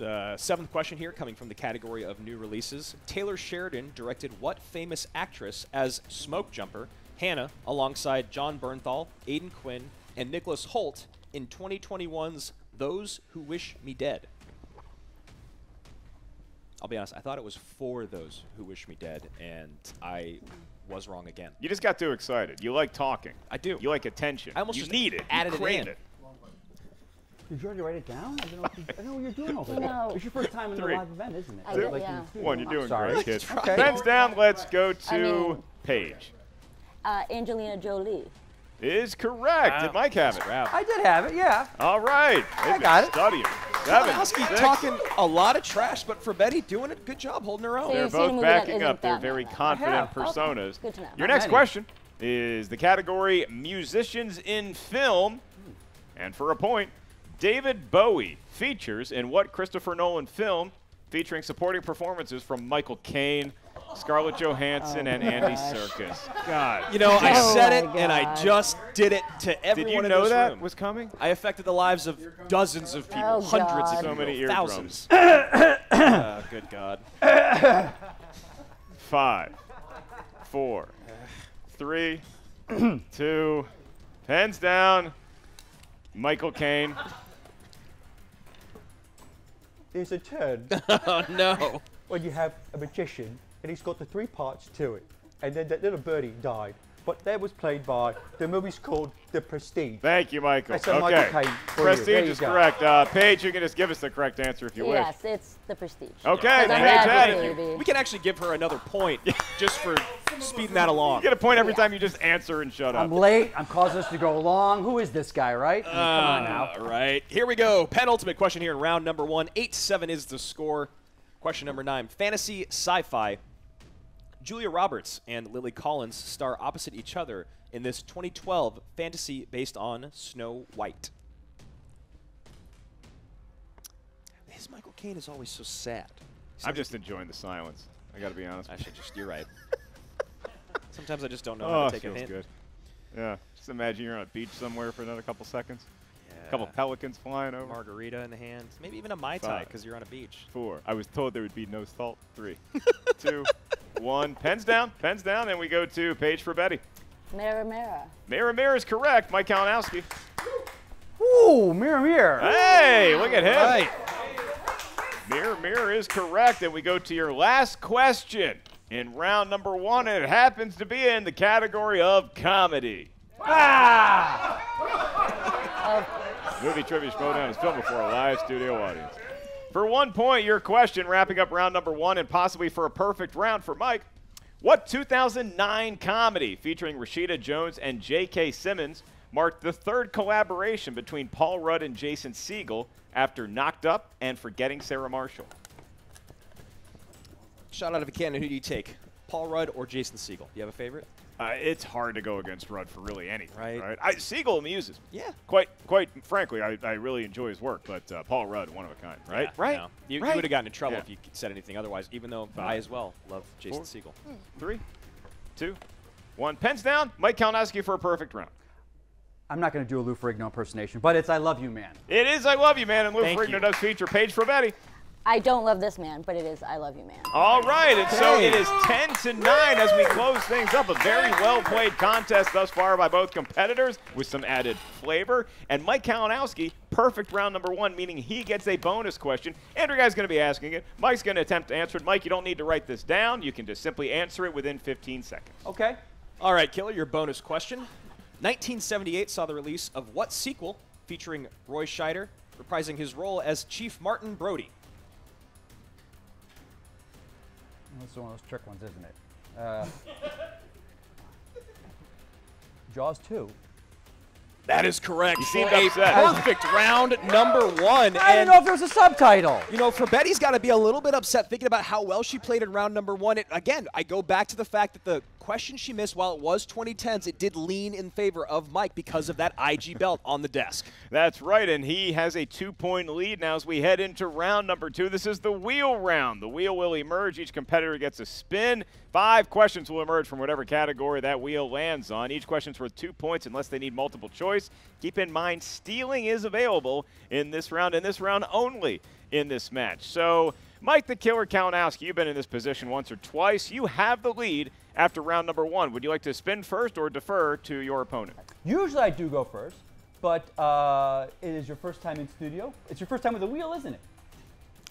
A seventh question here, coming from the category of new releases. Taylor Sheridan directed what famous actress as smoke jumper Hannah alongside Jon Bernthal, Aidan Quinn, and Nicholas Hoult in 2021's Those Who Wish Me Dead? I'll be honest, I thought it was for those who wish me dead, and I was wrong again. You just got too excited. You like talking. I do. You like attention. I almost you just need it. added you it in. it. Did you already write it down? I don't know, what you- I don't know what you're doing over there. know- It's your first time in Three. a live event, isn't it? I did, Like yeah. in. One, you're doing great, kid. Okay. Pens down. Let's go to I mean- Paige. Uh, Angelina Jolie. Is correct. Did Mike have it? I did have it, yeah. All right. I got it. Studying. Seven. Kalinowski six. talking a lot of trash, but Frabetti, doing a good job holding her own. They're you've seen a both backing up. They're that very confident have. Okay. personas. Good to know. Your next many. question is the category musicians in film. And for a point, David Bowie features in what Christopher Nolan film featuring supporting performances from Michael Caine, Scarlett Johansson, and Andy Serkis? God. You know, I Oh said it my and I just did it to everyone Did you in know this that room. was coming? I affected the lives of dozens of people, Oh, hundreds God. of So people, many eardrums. thousands. Ah, good God. Five, four, three, two, pens down. Michael Caine. There's a turn oh no. when you have a magician and he's got the three parts to it. And then that little birdie died. But that was played by, the movie's called The Prestige. Thank you, Michael. That's a okay. Michael Caine for Prestige you is go. correct. Uh, Paige, you can just give us the correct answer if you wish. Yes, it's the Prestige. Okay, I'm Paige bad had it. We can actually give her another point just for speeding that along. You get a point every time you just answer and shut up. I'm late. I'm causing us to go long. Who is this guy, right? I mean, come on now. All right, here we go. Penultimate question here in round number one. 8 7 is the score. Question number nine Fantasy sci fi. Julia Roberts and Lily Collins star opposite each other in this 2012 fantasy based on Snow White. His Michael Caine is always so sad. I'm just enjoying the silence. I got to be honest. I should just, you're right. Sometimes I just don't know Oh, how to oh, take a feels hint. good. Yeah. Just imagine you're on a beach somewhere for another couple seconds. Yeah. A couple pelicans flying over. Margarita in the hand. Maybe even a Mai Tai because you're on a beach. Four. I was told there would be no salt. Three, two, one. Pens down. Pens down. And we go to Paige Frabetti. Mara Mara. Mira Mira is correct. Mike Kalinowski. Ooh, mirror, mirror. Hey, look at him. Right. Mirror Mirror is correct. And we go to your last question in round number one. And it happens to be in the category of comedy. Ah! Movie Trivia Schmoedown is filmed before a live studio audience. For one point, your question, wrapping up round number one, and possibly for a perfect round for Mike. What 2009 comedy featuring Rashida Jones and J.K. Simmons marked the third collaboration between Paul Rudd and Jason Segel after Knocked Up and Forgetting Sarah Marshall? Shout out if you can. And who do you take? Paul Rudd or Jason Segel? Do you have a favorite? Uh, it's hard to go against Rudd for really anything, Right. right? I, Segel amuses. Yeah. Quite, quite frankly, I, I really enjoy his work, but uh, Paul Rudd, one of a kind, right? Yeah, right. no. You, you would have gotten in trouble Yeah. if you said anything otherwise, even though Five. I as well love Jason Four. Segel. Three, two, one. Pens down. Mike Kalinowski for a perfect round. I'm not going to do a Lou Ferrigno impersonation, but it's I love you, man. It is I Love You Man, and Lou Thank Ferrigno you. does feature Paige Frabetti. I don't love this man, but it is I love you, man. All right, and so it is 10 to 9 as we close things up. A very well played contest thus far by both competitors with some added flavor. And Mike Kalinowski, perfect round number one, meaning he gets a bonus question. Andrew Guy's going to be asking it. Mike's going to attempt to answer it. Mike, you don't need to write this down. You can just simply answer it within 15 seconds. Okay. All right, Killer, your bonus question. 1978 saw the release of what sequel featuring Roy Scheider reprising his role as Chief Martin Brody? That's one of those trick ones, isn't it? Uh, Jaws 2. That is correct. You seemed A upset. perfect round number one. I didn't know if there was a subtitle. You know, Frabetti's got to be a little bit upset thinking about how well she played in round number one. It, again, I go back to the fact that the question she missed, while it was 2010s, it did lean in favor of Mike because of that IG belt on the desk. That's right, and he has a two point lead now as we head into round number two. This is the wheel round. The wheel will emerge. Each competitor gets a spin. Five questions will emerge from whatever category that wheel lands on. Each question's worth two points unless they need multiple choice. Keep in mind, stealing is available in this round, in this round only in this match. So, Mike the Killer Kalinowski, you've been in this position once or twice. You have the lead after round number one. Would you like to spin first or defer to your opponent? Usually I do go first, but uh, it is your first time in studio. It's your first time with a wheel, isn't it?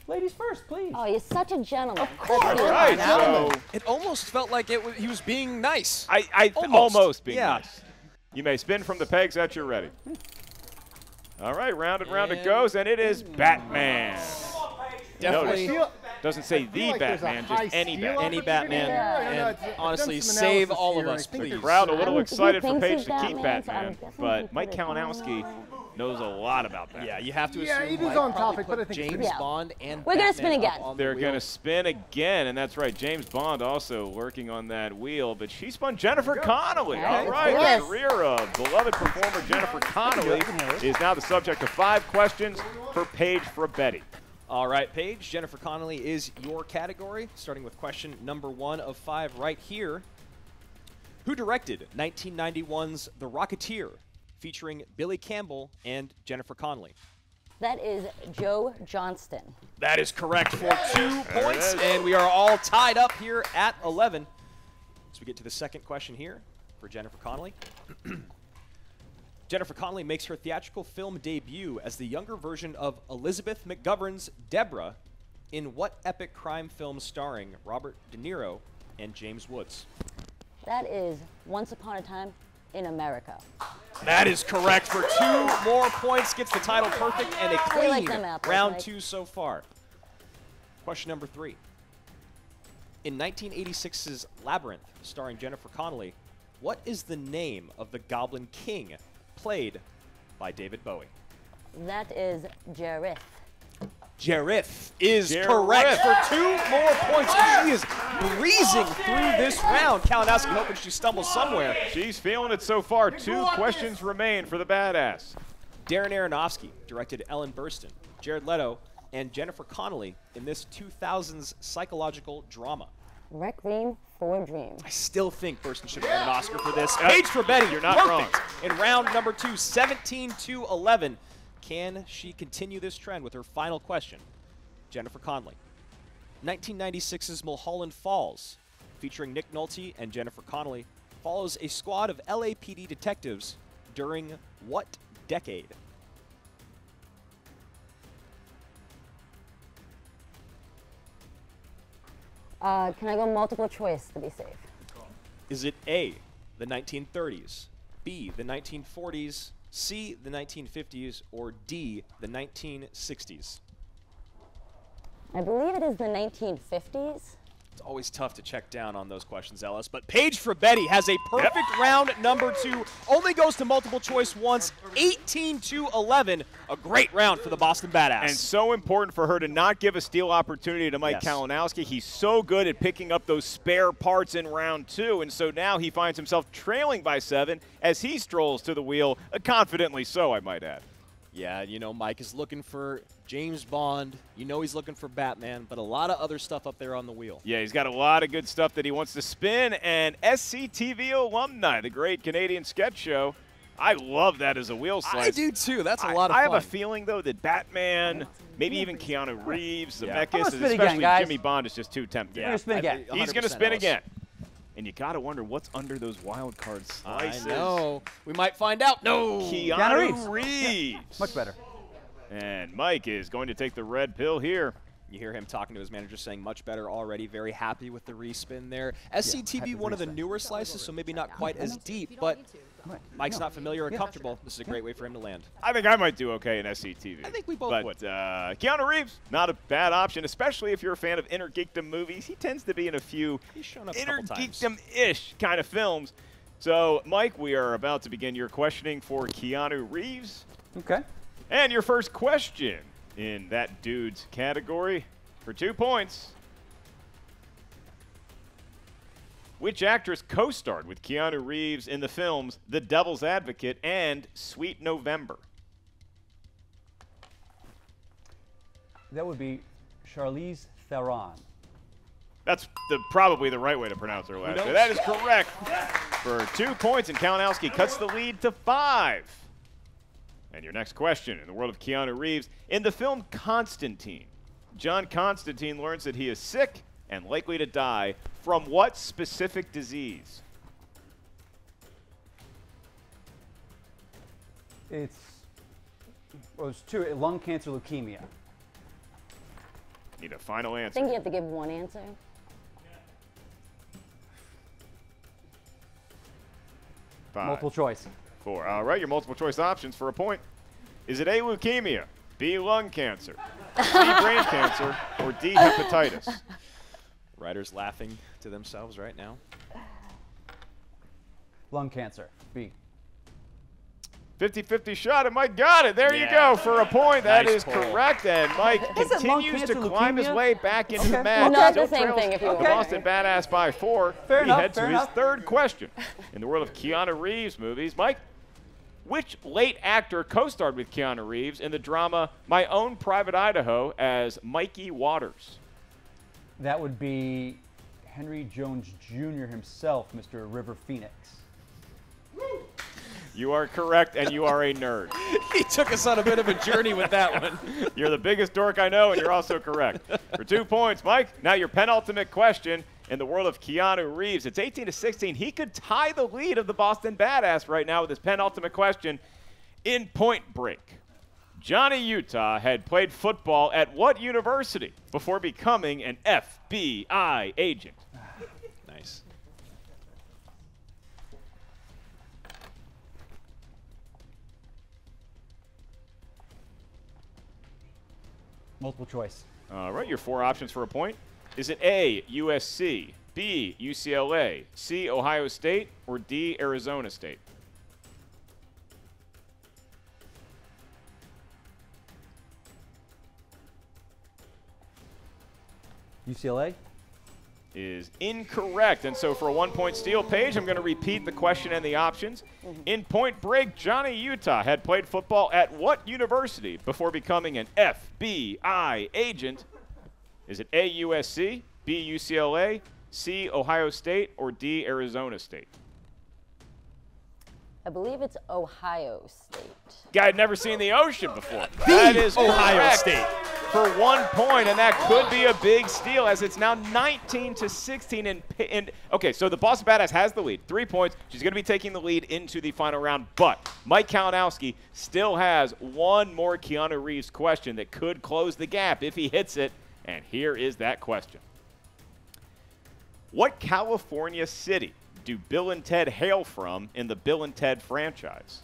Ladies first, please. Oh, you're such a gentleman. Of course. All right, so It almost felt like it, wa- he was being nice. I, I Almost. almost, being Yeah. nice. You may spin from the pegs that you're ready. All right, round and round it goes, and it is Batman. Definitely. Notice, doesn't say the like Batman, just any steal Batman. Any Batman. here. I know And it's- honestly, save all of us, please. The crowd a little excited for thinks Paige to keep Batman, so Batman, I'm guessing he but Mike it Kalinowski knows a lot about that. Yeah, you have to Yeah, assume it is on topic, but I think it's James Yeah. Bond and We're gonna spin again. the They're wheel. going to spin again, and that's right. James Bond also working on that wheel, but she spun Jennifer Connelly. All All right, right, let's the career of beloved performer Jennifer Connelly is now the subject of five questions for Paige Frabetti. All right, Paige. Jennifer Connelly is your category, starting with question number one of five right here. Who directed 1991's The Rocketeer, featuring Billy Campbell and Jennifer Connelly. That is Joe Johnston. That is correct for two points, and we are all tied up here at 11. So we get to the second question here for Jennifer Connelly. Jennifer Connelly makes her theatrical film debut as the younger version of Elizabeth McGovern's Deborah in what epic crime film starring Robert De Niro and James Woods? That is Once Upon a Time in America. That is correct for two more points, gets the title perfect, and a clean like apples, round Mike. two so far. Question number three. In 1986's Labyrinth, starring Jennifer Connelly, what is the name of the Goblin King, played by David Bowie? That is Jareth. Jareth is Jareth. correct for two more points. She is breezing through this round. Kalinowski hoping she stumbles somewhere. She's feeling it so far. Two questions remain for the badass. Darren Aronofsky directed Ellen Burstyn, Jared Leto, and Jennifer Connelly in this 2000s psychological drama. Requiem for a Dream. I still think Burstyn should have won an Oscar for this. Yep. Paige Frabetti, You're not perfect. In round number two, 17 to 11. Can she continue this trend with her final question? Jennifer Connelly. 1996's Mulholland Falls, featuring Nick Nolte and Jennifer Connelly, follows a squad of LAPD detectives during what decade? Uh, can I go multiple choice to be safe? Is it A, the 1930s, B, the 1940s, C, the 1950s, or D, the 1960s? I believe it is the 1950s. It's always tough to check down on those questions, Ellis. But Paige Frabetti has a perfect round number two. Only goes to multiple choice once. 18 to 11. A great round for the Boston Badass. And so important for her to not give a steal opportunity to Mike Yes. Kalinowski. He's so good at picking up those spare parts in round two, and so now he finds himself trailing by seven as he strolls to the wheel, uh, confidently so, I might add. Yeah, you know, Mike is looking for James Bond. You know he's looking for Batman, but a lot of other stuff up there on the wheel. Yeah, he's got a lot of good stuff that he wants to spin. And SCTV alumni, the great Canadian sketch show. I love that as a wheel slice. I do too. That's a I- lot of fun. I have a feeling though that Batman, maybe even Keanu Reeves, Yeah. Zemeckis, I'm and again, especially. Jimmy Bond is just too tempting. I'm gonna spin I- again. He's going to spin Ellis. again. And you got to wonder what's under those wild card slices. I know. We might find out. No. Keanu, Reeves. Much better. And Mike is going to take the red pill here. You hear him talking to his manager saying much better already. Very happy with the respin there. SCTV, one of the newer slices, so maybe not quite as deep, but Mike's not familiar or comfortable. This is a great way for him to land. I think I might do okay in SCTV. I think we both but, would. uh, Keanu Reeves, not a bad option, especially if you're a fan of Innergeekdom movies. He tends to be in a few up a inner couple times. geekdom-ish kind of films. So, Mike, we are about to begin your questioning for Keanu Reeves. Okay. And your first question in that dude's category for two points. Which actress co starred with Keanu Reeves in the films The Devil's Advocate and Sweet November? That would be Charlize Theron. That's the, probably the right way to pronounce her last name. That is correct for two points, and Kalinowski cuts the lead to five. And your next question in the world of Keanu Reeves. In the film Constantine, John Constantine learns that he is sick and likely to die from what specific disease? It's well, it's two lung cancer, leukemia. Need a final answer. I think you have to give one answer. Five. Multiple choice. Four. All right, your multiple choice options for a point. Is it A, leukemia, B, lung cancer, C, brain cancer, or D, hepatitis? Writers laughing to themselves right now. Lung cancer. B. 50-50 shot, and Mike got it. There you go for a point. That Nice is pull. correct, and Mike Is continues to cancer, climb his way back into Okay. the match. Not Still the same trails thing, if you the will. Boston Badass by four. Fair we enough, head to fair his enough. third question. In the world of Keanu Reeves movies, Mike, which late actor co-starred with Keanu Reeves in the drama My Own Private Idaho as Mikey Waters? That would be Henry Jones Jr. himself, Mr. River Phoenix. You are correct, and you are a nerd. he took us on a bit of a journey with that one. You're the biggest dork I know, and you're also correct. For two points, Mike. Now your penultimate question in the world of Keanu Reeves. It's 18 to 16. He could tie the lead of the Boston Badass right now with his penultimate question. In Point Break, Johnny Utah had played football at what university before becoming an FBI agent? Nice. Multiple choice. All right, your four options for a point. Is it A, USC, B, UCLA, C, Ohio State, or D, Arizona State? UCLA. is incorrect. And so for a one point steal page, I'm going to repeat the question and the options. Mm-hmm. In Point Break, Johnny Utah had played football at what university before becoming an FBI agent? Is it A, USC, B, UCLA, C, Ohio State, or D, Arizona State? I believe it's Ohio State. Guy had never seen the ocean before. that is Ohio correct State. for one point, and that could be a big steal as it's now 19 to 16. And, and okay, so the Boston Badass has the lead, three points. She's going to be taking the lead into the final round, but Mike Kalinowski still has one more Keanu Reeves question that could close the gap if he hits it. And here is that question: What California city do Bill and Ted hail from in the Bill and Ted franchise?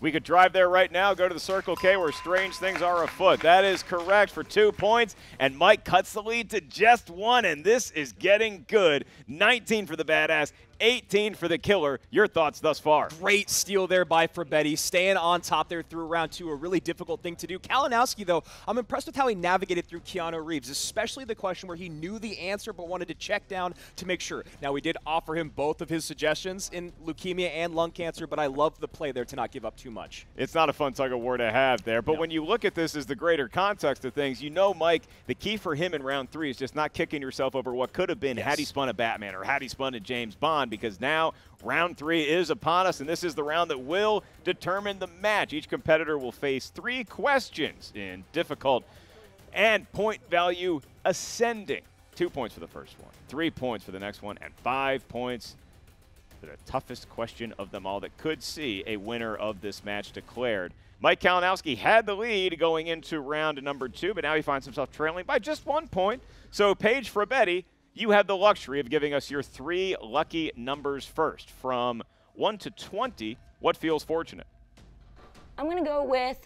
We could drive there right now, go to the Circle K where strange things are afoot. That is correct for two points, and Mike cuts the lead to just one, and this is getting good. 19 for the badass, 18 for the killer. Your thoughts thus far? Great steal there by Frabetti, staying on top there through round two, a really difficult thing to do. Kalinowski, though, I'm impressed with how he navigated through Keanu Reeves, especially the question where he knew the answer but wanted to check down to make sure. Now, we did offer him both of his suggestions in leukemia and lung cancer, but I love the play there to not give up too much. It's not a fun tug of war to have there, but when you look at this as the greater context of things, you know, Mike, the key for him in round three is just not kicking yourself over what could have been had he spun a Batman or had he spun a James Bond, because now round three is upon us, and this is the round that will determine the match. Each competitor will face three questions in difficult and point value ascending. Two points for the first one, three points for the next one, and five points for the toughest question of them all that could see a winner of this match declared. Mike Kalinowski had the lead going into round number two, but now he finds himself trailing by just one point. So, Paige Frabetti, you have the luxury of giving us your three lucky numbers first. From 1 to 20, what feels fortunate? I'm going to go with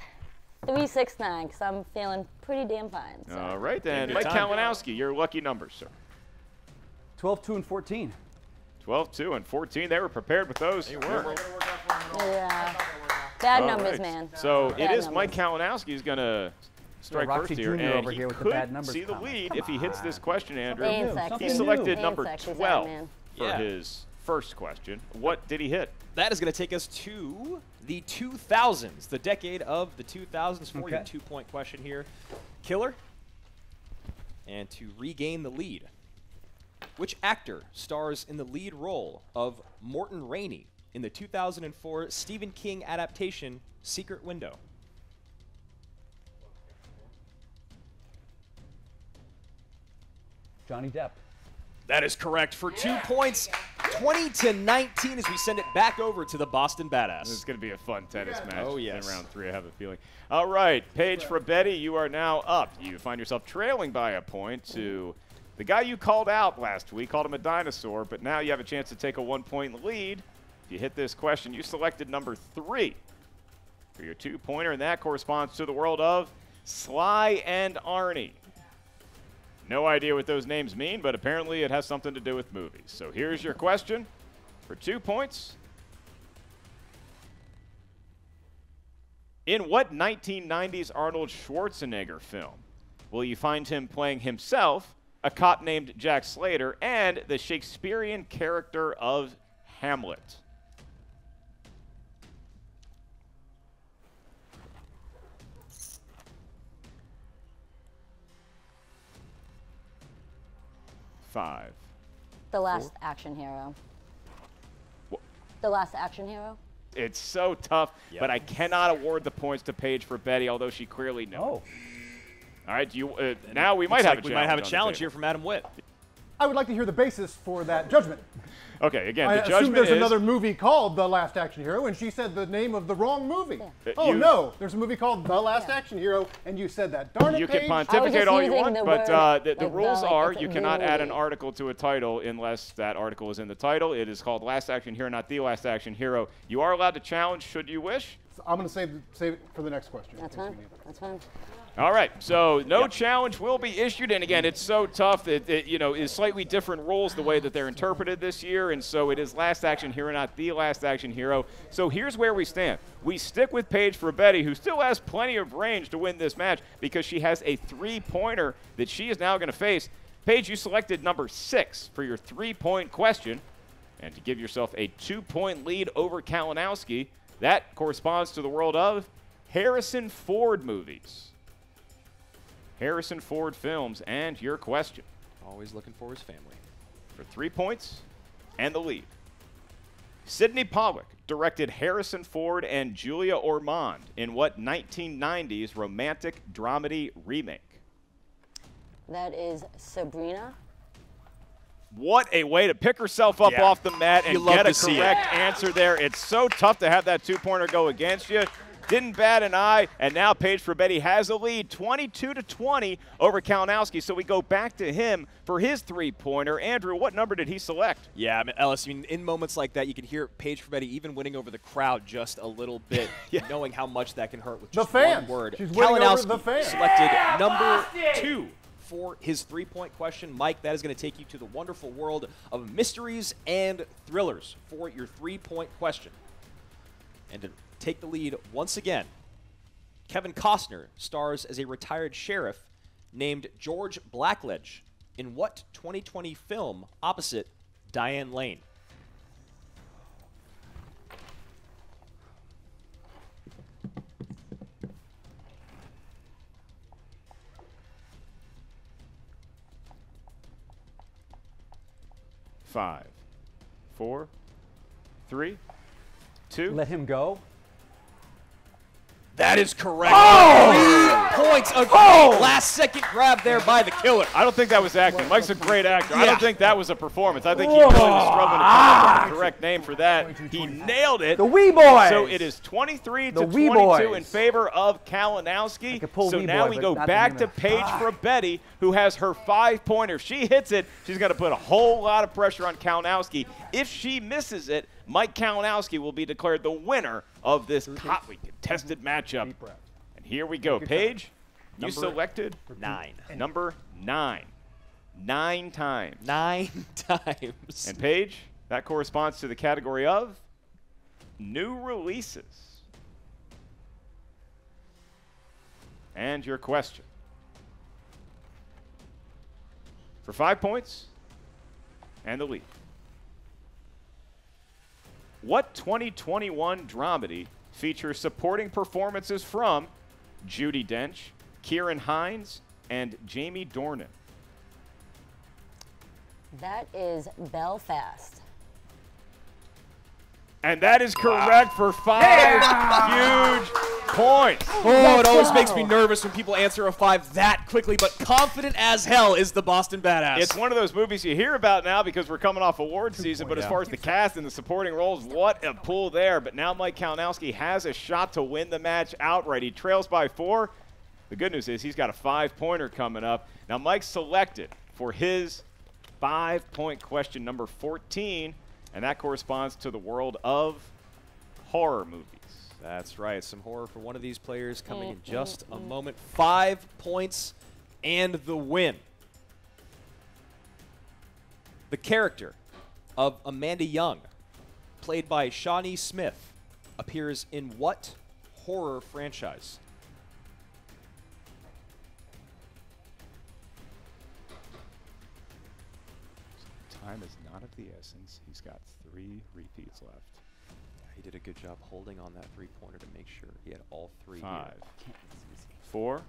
369 because I'm feeling pretty damn fine. So. All right, then. Mike time. Kalinowski, your lucky numbers, sir. 12, 2, and 14. 12, 2, and 14. They were prepared with those. They were. Yeah. Bad All numbers, right. man. So Bad it is numbers. Mike Kalinowski who's going to strike Roxy first here, Jr. and over he here with the could bad numbers see the comment. lead if he hits this question, Andrew. Ain't sexy. He selected new. number Ain't sexy, that 12 for Yeah. his first question. What did he hit? That is going to take us to the 2000s, the decade of the 2000s for your two point question here. Killer. And to regain the lead, which actor stars in the lead role of Morton Rainey in the 2004 Stephen King adaptation Secret Window? Johnny Depp. That is correct for two points, 20 to 19 as we send it back over to the Boston Badass. This is going to be a fun tennis match Oh, yes. in round three, I have a feeling. All right, Paige Frabetti, you are now up. You find yourself trailing by a point to the guy you called out last week, called him a dinosaur, but now you have a chance to take a one point lead. If you hit this question, you selected number three for your two pointer, and that corresponds to the world of Sly and Arnie. No idea what those names mean, but apparently it has something to do with movies. So here's your question for two points. In what 1990s Arnold Schwarzenegger film will you find him playing himself, a cop named Jack Slater, and the Shakespearean character of Hamlet? Five. The last action hero. The last action hero? It's so tough, but I cannot award the points to Paige Frabetti, although she clearly knows. Oh. All right, do you uh, now we might Looks have like a we might have a challenge here from Adam Witt. I would like to hear the basis for that judgment. Okay, again, I the assume judgment there's is another movie called The Last Action Hero, and she said the name of the wrong movie. Uh, Oh you- no, there's a movie called The Last Action Hero, and you said that. Darn it, you can pontificate all you want, but uh, the, the like the- rules like are you cannot add an article to a title unless that article is in the title. It is called Last Action Hero, not The Last Action Hero. You are allowed to challenge should you wish. I'm going to save save it for the next question. That's fine. That's fine. All right, so no challenge will be issued, and again, it's so tough that it, you know is slightly different rules the way that they're interpreted this year, and so it is last action hero, not the last action hero. So here's where we stand: we stick with Paige Frabetti, who still has plenty of range to win this match because she has a three-pointer that she is now going to face. Paige, you selected number six for your three-point question, and to give yourself a two-point lead over Kalinowski, that corresponds to the world of Harrison Ford movies. Harrison Ford Films, and your question. Always looking for his family. For three points and the lead. Sydney Pollack directed Harrison Ford and Julia Ormond in what 1990s romantic dramedy remake? That is Sabrina. What a way to pick herself up Yeah. off the mat and You love get a to see it. correct answer there. It's so tough to have that two pointer go against you. Didn't bat an eye, and now Paige Betty has a lead, 22 to 20 over Kalinowski. So we go back to him for his three-pointer. Andrew, what number did he select? Yeah, I mean, Ellis, I mean, in moments like that, you can hear Paige Frabetti even winning over the crowd just a little bit, knowing how much that can hurt with The just fans. one word. She's winning over Kalinowski the fans. selected Yeah, number Boston! two for his three-point question. Mike, that is going to take you to the wonderful world of mysteries and thrillers for your three-point question. And to take the lead once again, Kevin Costner stars as a retired sheriff named George Blackledge in what 2020 film opposite Diane Lane? Five, four, three, two. Let him go. That is correct. Oh! Three points. A great Oh! last second grab there by the killer. I don't think that was acting. Mike's a great actor. I don't think that was a performance. I think he really was struggling to come up with the correct name for that. He nailed it. The Wee Boys. So it is 23 The to 22 Boys. in favor of Kalinowski. So Wee now Boy, we go back to. Paige Ah. Betty, who has her five-pointer. If she hits it, she's going to put a whole lot of pressure on Kalinowski. If she misses it, Mike Kalinowski will be declared the winner of this hotly contested matchup. And here we go. Paige, you selected nine. Number nine. Nine times. Nine times. And Paige, that corresponds to the category of new releases. And your question. For five points and the lead. What 2021 dramedy features supporting performances from Judi Dench, Ciarán Hinds, and Jamie Dornan? That is Belfast. And that is correct for five huge points. Oh, oh it always makes me nervous when people answer a five that quickly, but confident as hell is the Boston Badass. It's one of those movies you hear about now because we're coming off award season, but as far as the cast and the supporting roles, what a pull there. But now Mike Kalinowski has a shot to win the match outright. He trails by four. The good news is he's got a five-pointer coming up. Now Mike's selected for his five-point question number 14, and that corresponds to the world of horror movies. That's right. Some horror for one of these players coming in mm, just mm, a mm. moment. Five points and the win. The character of Amanda Young, played by Shawnee Smith, appears in what horror franchise? Time is not of the essence. He's got three repeats left. He did a good job holding on that three-pointer to make sure he had all three. Five, four.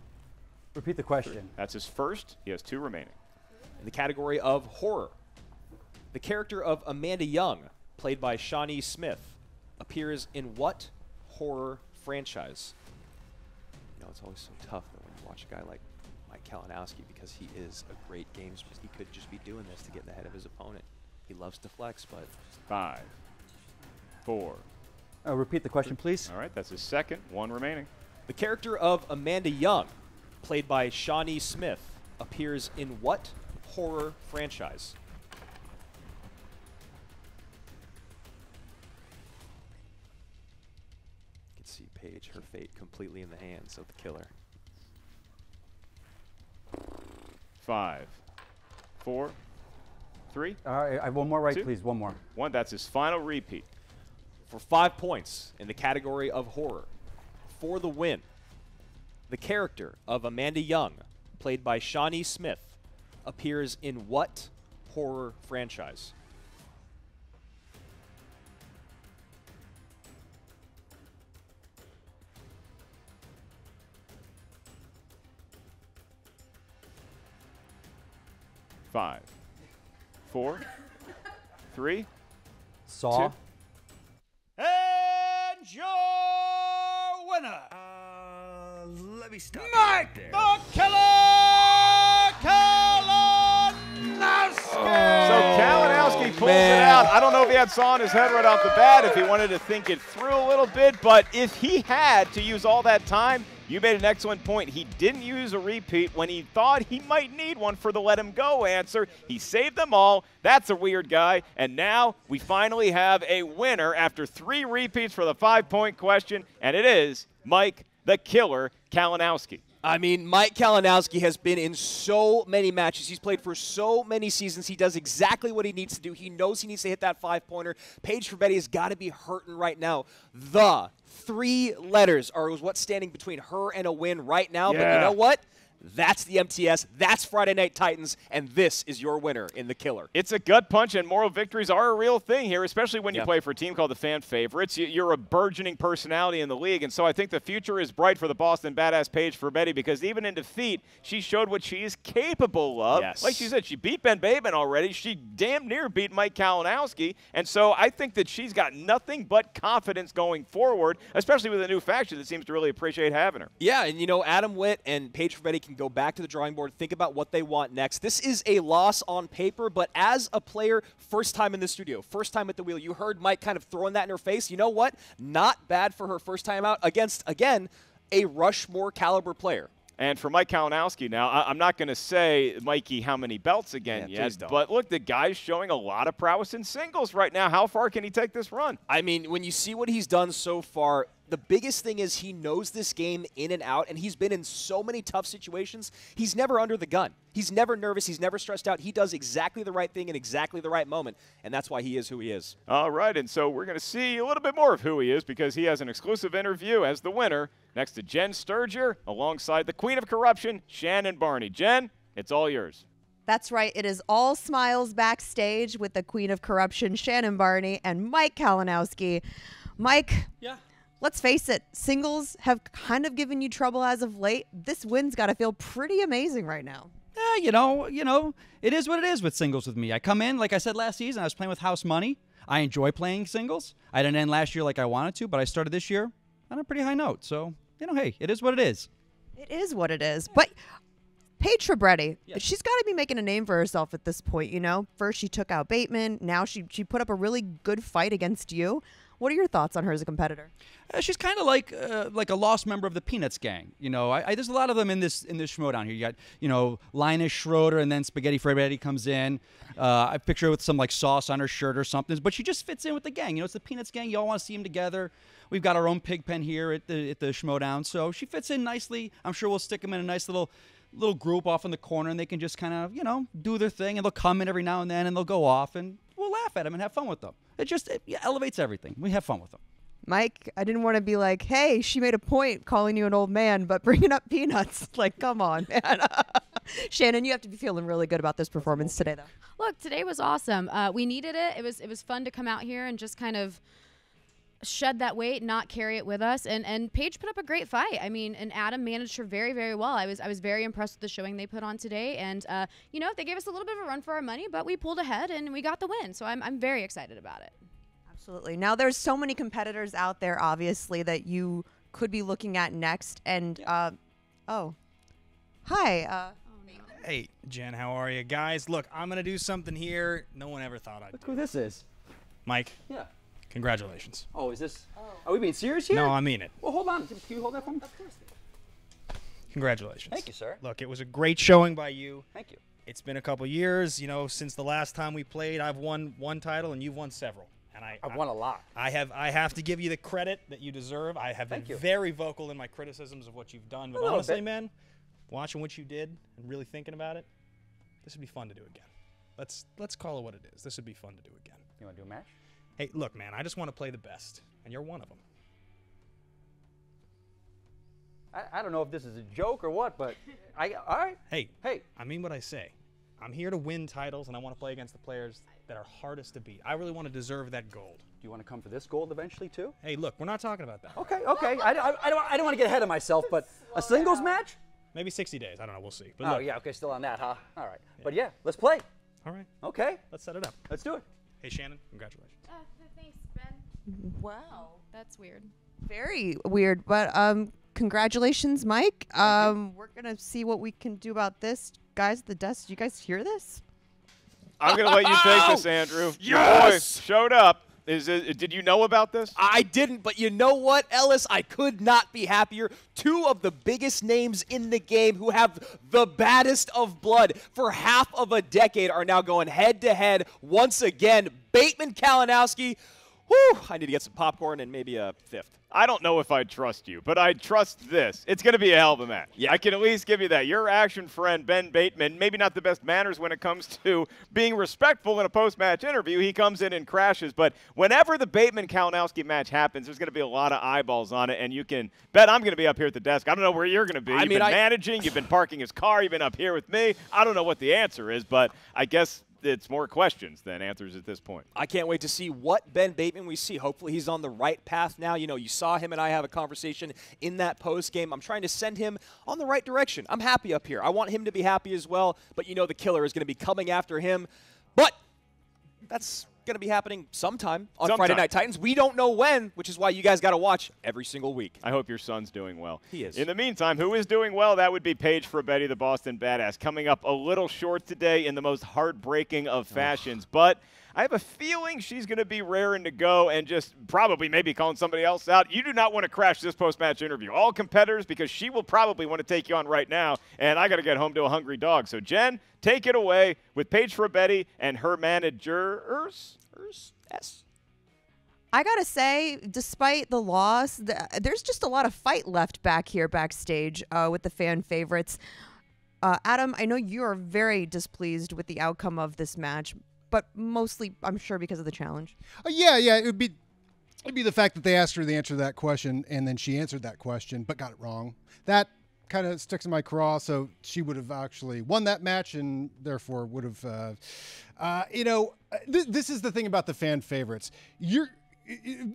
Repeat the question. That's his first. He has two remaining. in the category of horror. The character of Amanda Young, played by Shawnee Smith, appears in what horror franchise? You know, it's always so tough though when you watch a guy like Mike Kalinowski because he is a great gamesman. He could just be doing this to get in the head of his opponent. He loves to flex, but Five, four. Uh, repeat the question, please. All right, that's his second. One remaining. The character of Amanda Young, played by Shawnee Smith, appears in what horror franchise? You can see Paige, her fate completely in the hands of the killer. Five, four, three. All right, I have one more right, Two. please. One more. One. That's his final repeat. For five points in the category of horror, for the win, the character of Amanda Young, played by Shawnee Smith, appears in what horror franchise? Five, four, three. Saw. Two. And your winner, Uh, let me stop. Mike right the Killer Kalinowski. So Kalinowski pulls man. it out. I don't know if he had saw in his head right off the bat, if he wanted to think it through a little bit, but if he had to use all that time, you made an excellent point. He didn't use a repeat when he thought he might need one for the let him go answer. He saved them all. That's a weird guy. And now we finally have a winner after three repeats for the five point question, and it is Mike the Killer Kalinowski. I mean, Mike Kalinowski has been in so many matches. He's played for so many seasons. He does exactly what he needs to do. He knows he needs to hit that five pointer. Paige Frabetti has got to be hurting right now. The three letters are what's standing between her and a win right now. But you know what? That's the MTS. That's Friday Night Titans. And this is your winner in the killer. It's a gut punch, and moral victories are a real thing here, especially when you Yeah. play for a team called the Fan Favorites. You- You're a burgeoning personality in the league, and so I think the future is bright for the Boston Badass Paige Frabetti because even in defeat, she showed what she is capable of. Yes. Like she said, she beat Ben Bateman already. She damn near beat Mike Kalinowski, and so I think that she's got nothing but confidence going forward, especially with a new faction that seems to really appreciate having her. Yeah, and you know, Adam Witt and Paige Frabetti can go back to the drawing board, think about what they want next. This is a loss on paper, but as a player, first time in the studio, first time at the wheel, you heard Mike kind of throwing that in her face. You know what? Not bad for her first time out against, again, a Rushmore caliber player. And for Mike Kalinowski now, I- I'm not going to say, Mikey, how many belts again Yeah, yet, but look, the guy's showing a lot of prowess in singles right now. How far can he take this run? I mean, when you see what he's done so far, the biggest thing is he knows this game in and out, and he's been in so many tough situations. He's never under the gun. He's never nervous. He's never stressed out. He does exactly the right thing in exactly the right moment, and that's why he is who he is. All right, and so we're going to see a little bit more of who he is because he has an exclusive interview as the winner next to Jen Sturger alongside the Queen of Corruption, Shannon Barney. Jen, it's all yours. That's right. It is all smiles backstage with the Queen of Corruption, Shannon Barney, and Mike Kalinowski. Mike. Yeah. Let's face it, singles have kind of given you trouble as of late. This win's got to feel pretty amazing right now. Yeah, you know, you know, it is what it is with singles with me. I come in, like I said last season, I was playing with house money. I enjoy playing singles. I didn't end last year like I wanted to, but I started this year on a pretty high note. So, you know, hey, it is what it is. It is what it is. But Paige Frabetti, she's got to be making a name for herself at this point, you know? First she took out Bateman, now she she put up a really good fight against you. What are your thoughts on her as a competitor? Uh, she's kind of like uh, like a lost member of the Peanuts gang. You know, I, I, there's a lot of them in this in this schmoedown here. You got you know Linus Schroeder, and then Spaghetti Freddy comes in. Uh, I picture her with some like sauce on her shirt or something, but she just fits in with the gang. You know, it's the Peanuts gang. You all want to see them together. We've got our own pig pen here at the at the schmoedown, so she fits in nicely. I'm sure we'll stick them in a nice little little group off in the corner, and they can just kind of you know do their thing, and they'll come in every now and then, and they'll go off, and we'll laugh at them and have fun with them. It just it elevates everything. We have fun with them. Mike, I didn't want to be like, hey, she made a point calling you an old man, but bringing up peanuts. Like, come on, man. Shannon, you have to be feeling really good about this performance today, though. Look, today was awesome. Uh, we needed it. It was it was fun to come out here and just kind of shed that weight, not carry it with us. And and Paige put up a great fight. I mean, and Adam managed her very very well. I was I was very impressed with the showing they put on today. And uh, you know, they gave us a little bit of a run for our money, but we pulled ahead and we got the win. So I'm I'm very excited about it. Absolutely. Now, there's so many competitors out there, obviously, that you could be looking at next. And, uh, oh, hi. Uh, Hey, Jen, how are you? Guys, look, I'm going to do something here no one ever thought I'd Look who this is. Mike. Yeah. Congratulations. Oh, is this? Are we being serious here? No, I mean it. Well, hold on. Can you hold that for me? Of course. Congratulations. Thank you, sir. Look, it was a great showing by you. Thank you. It's been a couple years, you know, since the last time we played. I've won one title and you've won several. And I, I've won a lot. I have I have to give you the credit that you deserve. I have Thank been you. very vocal in my criticisms of what you've done, but A little honestly, bit. man, watching what you did and really thinking about it, this would be fun to do again. Let's let's call it what it is. This would be fun to do again. You want to do a match? Hey, look, man, I just want to play the best, and you're one of them. I, I don't know if this is a joke or what, but I all right. Hey, hey, I mean what I say. I'm here to win titles, and I want to play against the players that are hardest to beat. I really want to deserve that gold. Do you want to come for this gold eventually too? Hey, look, we're not talking about that. Okay, okay. I, I, I don't I don't want to get ahead of myself, but a singles match? Maybe 60 days. I don't know. We'll see. But oh look, yeah, okay, still on that, huh? All right, but yeah, let's play. All right. Okay, let's set it up. Let's do it. Hey, Shannon, congratulations. Uh, thanks, Ben. Wow. That's weird. very weird, but um, congratulations, Mike. Um, we're going to see what we can do about this. Guys at the desk, do you guys hear this? I'm going to let you take this, Andrew. Your boy showed up. Is it, did you know about this? I didn't, but you know what, Ellis? I could not be happier. Two of the biggest names in the game who have the baddest of blood for half of a decade are now going head to head once again. Bateman Kalinowski. Whew, I need to get some popcorn and maybe a fifth. I don't know if I trust you, but I trust this. It's going to be a hell of a match. Yeah. I can at least give you that. Your action friend, Ben Bateman, maybe not the best manners when it comes to being respectful in a post match interview. He comes in and crashes. But whenever the Bateman Kalinowski match happens, there's going to be a lot of eyeballs on it. And you can bet I'm going to be up here at the desk. I don't know where you're going to be. I you've mean, been I- managing, you've been parking his car, you've been up here with me. I don't know what the answer is, but I guess it's more questions than answers at this point. I can't wait to see what Ben Bateman we see. Hopefully, he's on the right path now. You know, you saw him and I have a conversation in that post game. I'm trying to send him on the right direction. I'm happy up here. I want him to be happy as well, but you know, the killer is going to be coming after him. But that's going to be happening sometime on Friday Night Titans. We don't know when, which is why you guys got to watch every single week. I hope your son's doing well. He is. In the meantime, who is doing well? That would be Paige Frabetti, the Boston Badass, coming up a little short today in the most heartbreaking of fashions. But I have a feeling she's going to be raring to go and just probably maybe calling somebody else out. You do not want to crash this post-match interview. All competitors, because she will probably want to take you on right now, and I got to get home to a hungry dog. So Jen, take it away with Paige Frabetti and her managers. Yes. I gotta say, despite the loss, th- there's just a lot of fight left back here backstage uh, with the fan favorites. Uh, Adam, I know you are very displeased with the outcome of this match, but mostly, I'm sure, because of the challenge. Uh, yeah, yeah, it would be it'd be the fact that they asked her the answer to that question and then she answered that question but got it wrong. That kind of sticks in my craw. So she would have actually won that match and therefore would have, uh, uh, you know, uh, th- this is the thing about the fan favorites. You're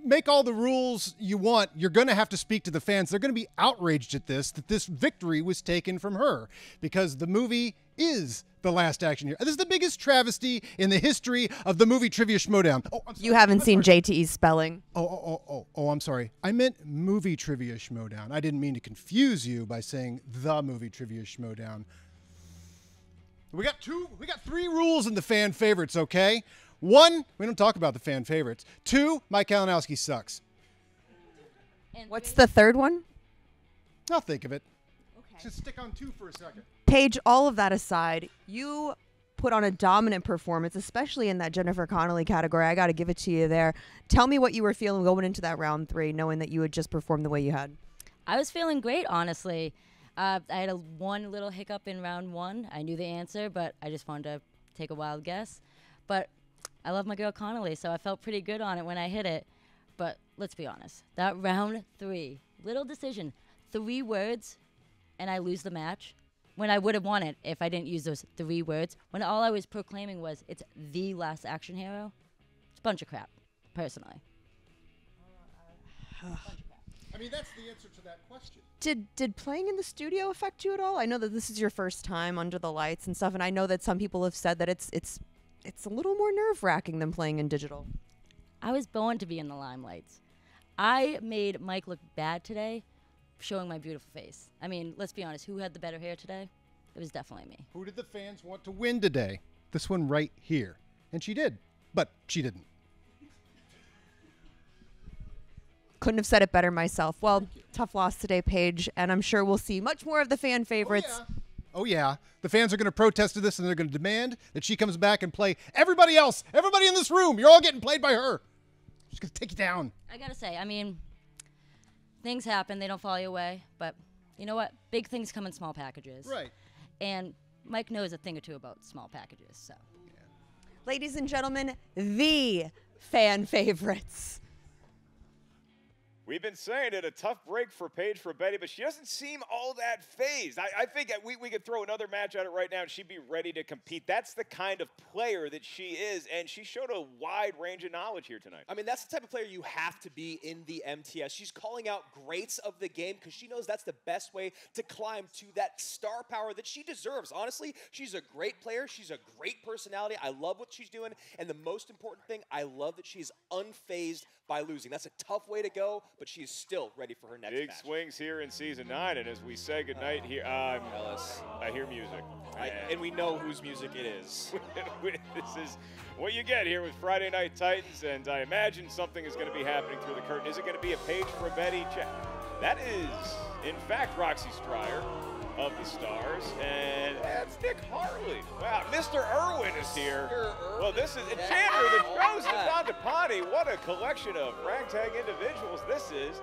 make all the rules you want. You're going to have to speak to the fans. They're going to be outraged at this that this victory was taken from her because the movie is the last action here. This is the biggest travesty in the history of the movie Trivia Schmoedown. Oh, I'm You haven't seen JTE's spelling. Oh, oh, oh, oh, oh, I'm sorry. I meant movie trivia schmoedown. I didn't mean to confuse you by saying the movie trivia schmoedown. We got two, we got three rules in the fan favorites, okay? One, we don't talk about the fan favorites. Two, Mike Kalinowski sucks. What's the third one? I'll think of it. Okay. Just stick on two for a second. Paige, all of that aside, you put on a dominant performance, especially in that Jennifer Connelly category. I got to give it to you there. Tell me what you were feeling going into that round three, knowing that you had just performed the way you had. I was feeling great, honestly. Uh, I had a one little hiccup in round one. I knew the answer, but I just wanted to take a wild guess. But I love my girl Connolly, so I felt pretty good on it when I hit it. But let's be honest, that round three, little decision, three words, and I lose the match. When I would have won it if I didn't use those three words. When all I was proclaiming was it's the last action hero. It's a bunch of crap, personally. I mean, that's the answer to that question. Did did playing in the studio affect you at all? I know that this is your first time under the lights and stuff, and I know that some people have said that it's it's it's a little more nerve wracking than playing in digital. I was born to be in the limelights. I made Mike look bad today, showing my beautiful face. I mean, let's be honest, who had the better hair today? It was definitely me. Who did the fans want to win today? This one right here. And she did, but she didn't. Couldn't have said it better myself. Well, tough loss today, Paige, and I'm sure we'll see much more of the fan oh, favorites. Oh yeah, the fans are going to protest to this, and they're going to demand that she comes back and play everybody else. Everybody in this room, you're all getting played by her. She's going to take you down. I gotta say, I mean, things happen, they don't fall your way, but you know what? Big things come in small packages. Right. And Mike knows a thing or two about small packages, so. Ladies and gentlemen, the fan favorites. We've been saying it, a tough break for Paige Frabetti, but she doesn't seem all that phased. I, I think we, we could throw another match at it right now and she'd be ready to compete. That's the kind of player that she is, and she showed a wide range of knowledge here tonight. I mean, that's the type of player you have to be in the MTS. She's calling out greats of the game because she knows that's the best way to climb to that star power that she deserves. Honestly, she's a great player. She's a great personality. I love what she's doing. And the most important thing, I love that she's unfazed by losing. That's a tough way to go, but she is still ready for her next Big match. swings here in season nine, and as we say goodnight here, um, Ellis. I hear music. I, and we know whose music it is. this is what you get here with Friday Night Titans, and I imagine something is going to be happening through the curtain. Is it going to be a page for Betty check? That is, in fact, Roxy Striar of the Stars, and that's Nick Harley. Wow, Mr. Irwin is here. Well, this is and Chandler, the Jones, and Don DePonte. What a collection of ragtag individuals this is.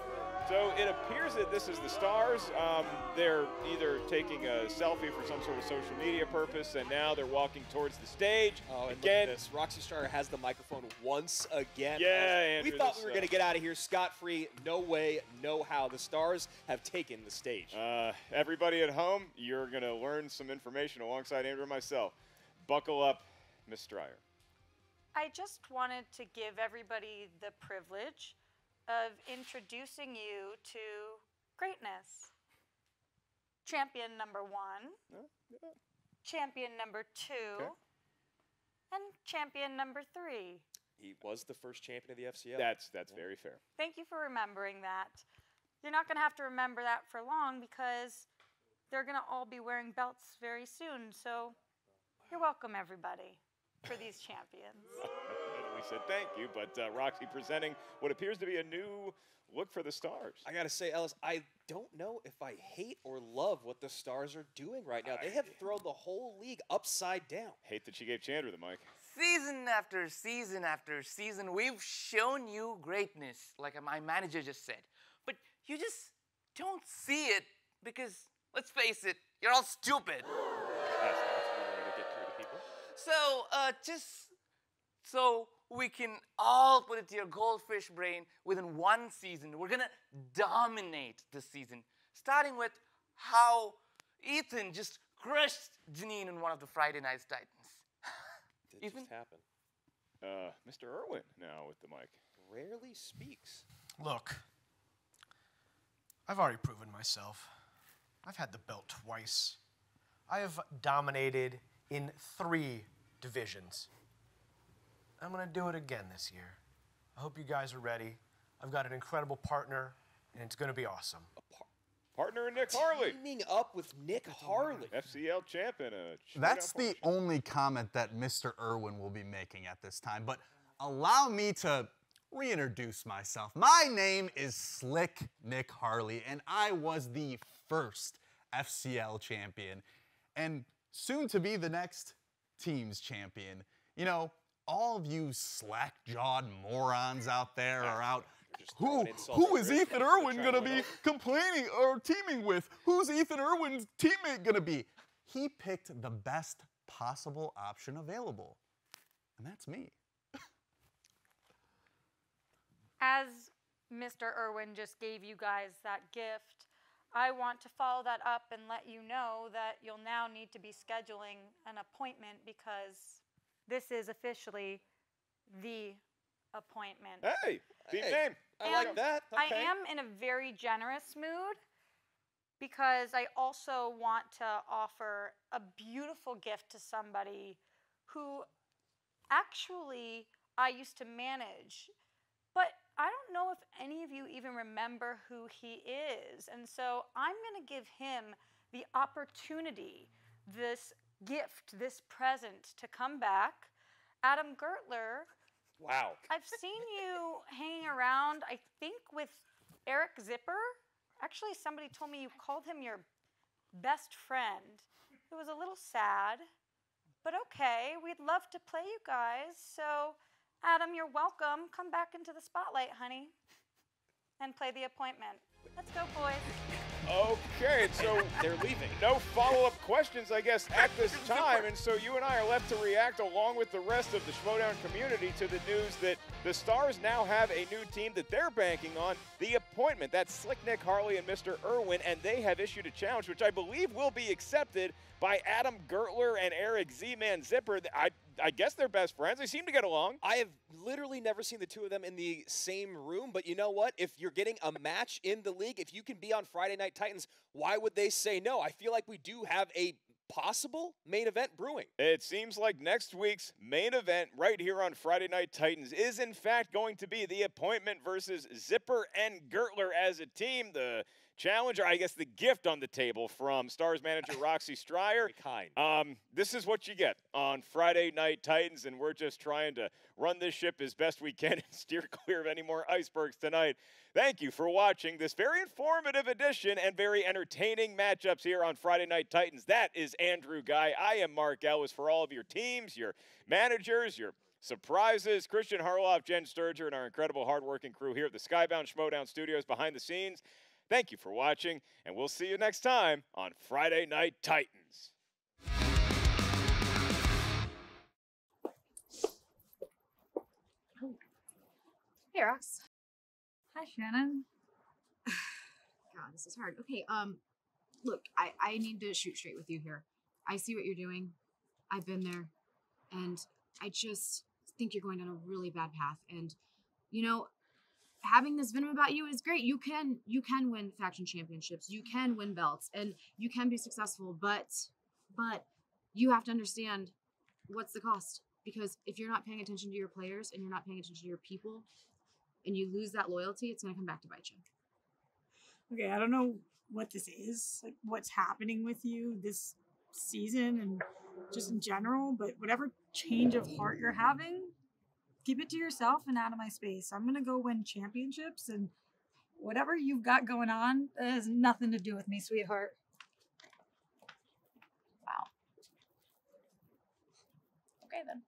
So it appears that this is the Stars. Um, they're either taking a selfie for some sort of social media purpose, and now they're walking towards the stage. Oh, and Again, look at this. Roxy Striar has the microphone once again. Yeah, As Andrew, we thought we were uh, going to get out of here scot-free. No way, no how. The Stars have taken the stage. Uh, everybody at home, you're going to learn some information alongside Andrew and myself. Buckle up, Miss Striar. I just wanted to give everybody the privilege of introducing you to greatness. Champion number one, champion number two, Okay. and champion number three. He was the first champion of the FCL. That's that's very fair. Thank you for remembering that. You're not going to have to remember that for long because they're going to all be wearing belts very soon. So you're welcome, everybody, for these champions. We said thank you, but uh, Roxy presenting what appears to be a new look for the Stars. I got to say, Ellis, I don't know if I hate or love what the Stars are doing right now. They have thrown the whole league upside down. Hate that she gave Chandler the mic. Season after season after season, we've shown you greatness, like my manager just said. But you just don't see it because, let's face it, you're all stupid. That's, that's one way to get through to people. So, uh, just so we can all put it to your goldfish brain within one season, we're gonna dominate the season, starting with how Ethan just crushed Janine in one of the Friday Night Titans. Did Ethan? just happen. Uh, Mr. Irwin now with the mic. Rarely speaks. Look, I've already proven myself. I've had the belt twice. I have dominated in three divisions. I'm going to do it again this year. I hope you guys are ready. I've got an incredible partner, and it's going to be awesome. Partner in Nick Harley. Teaming up with Nick Harley. FCL champion. That's the only comment that Mr. Irwin will be making at this time. But allow me to reintroduce myself. My name is Slick Nick Harley, and I was the first FCL champion, and soon to be the next team's champion. You know, all of you slack-jawed morons out there are out. Who, throwing insults who at is Rich Ethan Irwin gonna be complaining or teaming with? Who's Ethan Irwin's teammate gonna be? He picked the best possible option available, and that's me. As Mr. Irwin just gave you guys that gift, I want to follow that up and let you know that you'll now need to be scheduling an appointment because this is officially the appointment. Hey, team Hey, name. I like And that. I am in a very generous mood because I also want to offer a beautiful gift to somebody who actually I used to manage. But I don't know if any of you even remember who he is. And so I'm going to give him the opportunity, this gift, this present to come back. Adam Gertler, Wow. I've seen you hanging around, I think, with Eric Zipper. Actually, somebody told me you called him your best friend. It was a little sad, but okay, we'd love to play you guys. So, Adam, you're welcome. Come back into the spotlight, honey, and play the appointment. Let's go, boys. Okay, so they're leaving. No follow-up questions, I guess, at this time, and so you and I are left to react along with the rest of the Schmoedown community to the news that the Stars now have a new team that they're banking on. The appointment, that's Slick Nick Harley and Mr. Irwin, and they have issued a challenge, which I believe will be accepted by Adam Gertler and Eric Z-Man Zipper. I, I guess they're best friends. They seem to get along. I have literally never seen the two of them in the same room, but you know what? If you're getting a match in the league, if you can be on Friday Night Titans, why would they say no? I feel like we do have a possible main event brewing. It seems like next week's main event right here on Friday Night Titans is in fact going to be the appointment versus Zipper and Gertler as a team. The challenger, I guess the gift on the table from Stars manager Roxy Striar. kind. Um, this is what you get on Friday Night Titans, and we're just trying to run this ship as best we can and steer clear of any more icebergs tonight. Thank you for watching this very informative edition and very entertaining matchups here on Friday Night Titans. That is Andrew Guy. I am Mark Ellis for all of your teams, your managers, your surprises. Kristian Harloff, Jen Sturger, and our incredible hardworking crew here at the Skybound Schmoedown Studios behind the scenes. Thank you for watching, and we'll see you next time on Friday Night Titans. Hey, Rox. Hi, Shannon. God, this is hard. Okay, um, look, I, I need to shoot straight with you here. I see what you're doing. I've been there. And I just think you're going down a really bad path. And, you know, having this venom about you is great. You can you can win faction championships. You can win belts and you can be successful, but but you have to understand what's the cost. Because if you're not paying attention to your players and you're not paying attention to your people and you lose that loyalty, it's gonna come back to bite you. Okay, I don't know what this is, like what's happening with you this season and just in general, but whatever change of heart you're having, keep it to yourself and out of my space. I'm gonna go win championships and whatever you've got going on has nothing to do with me, sweetheart. Wow. Okay then.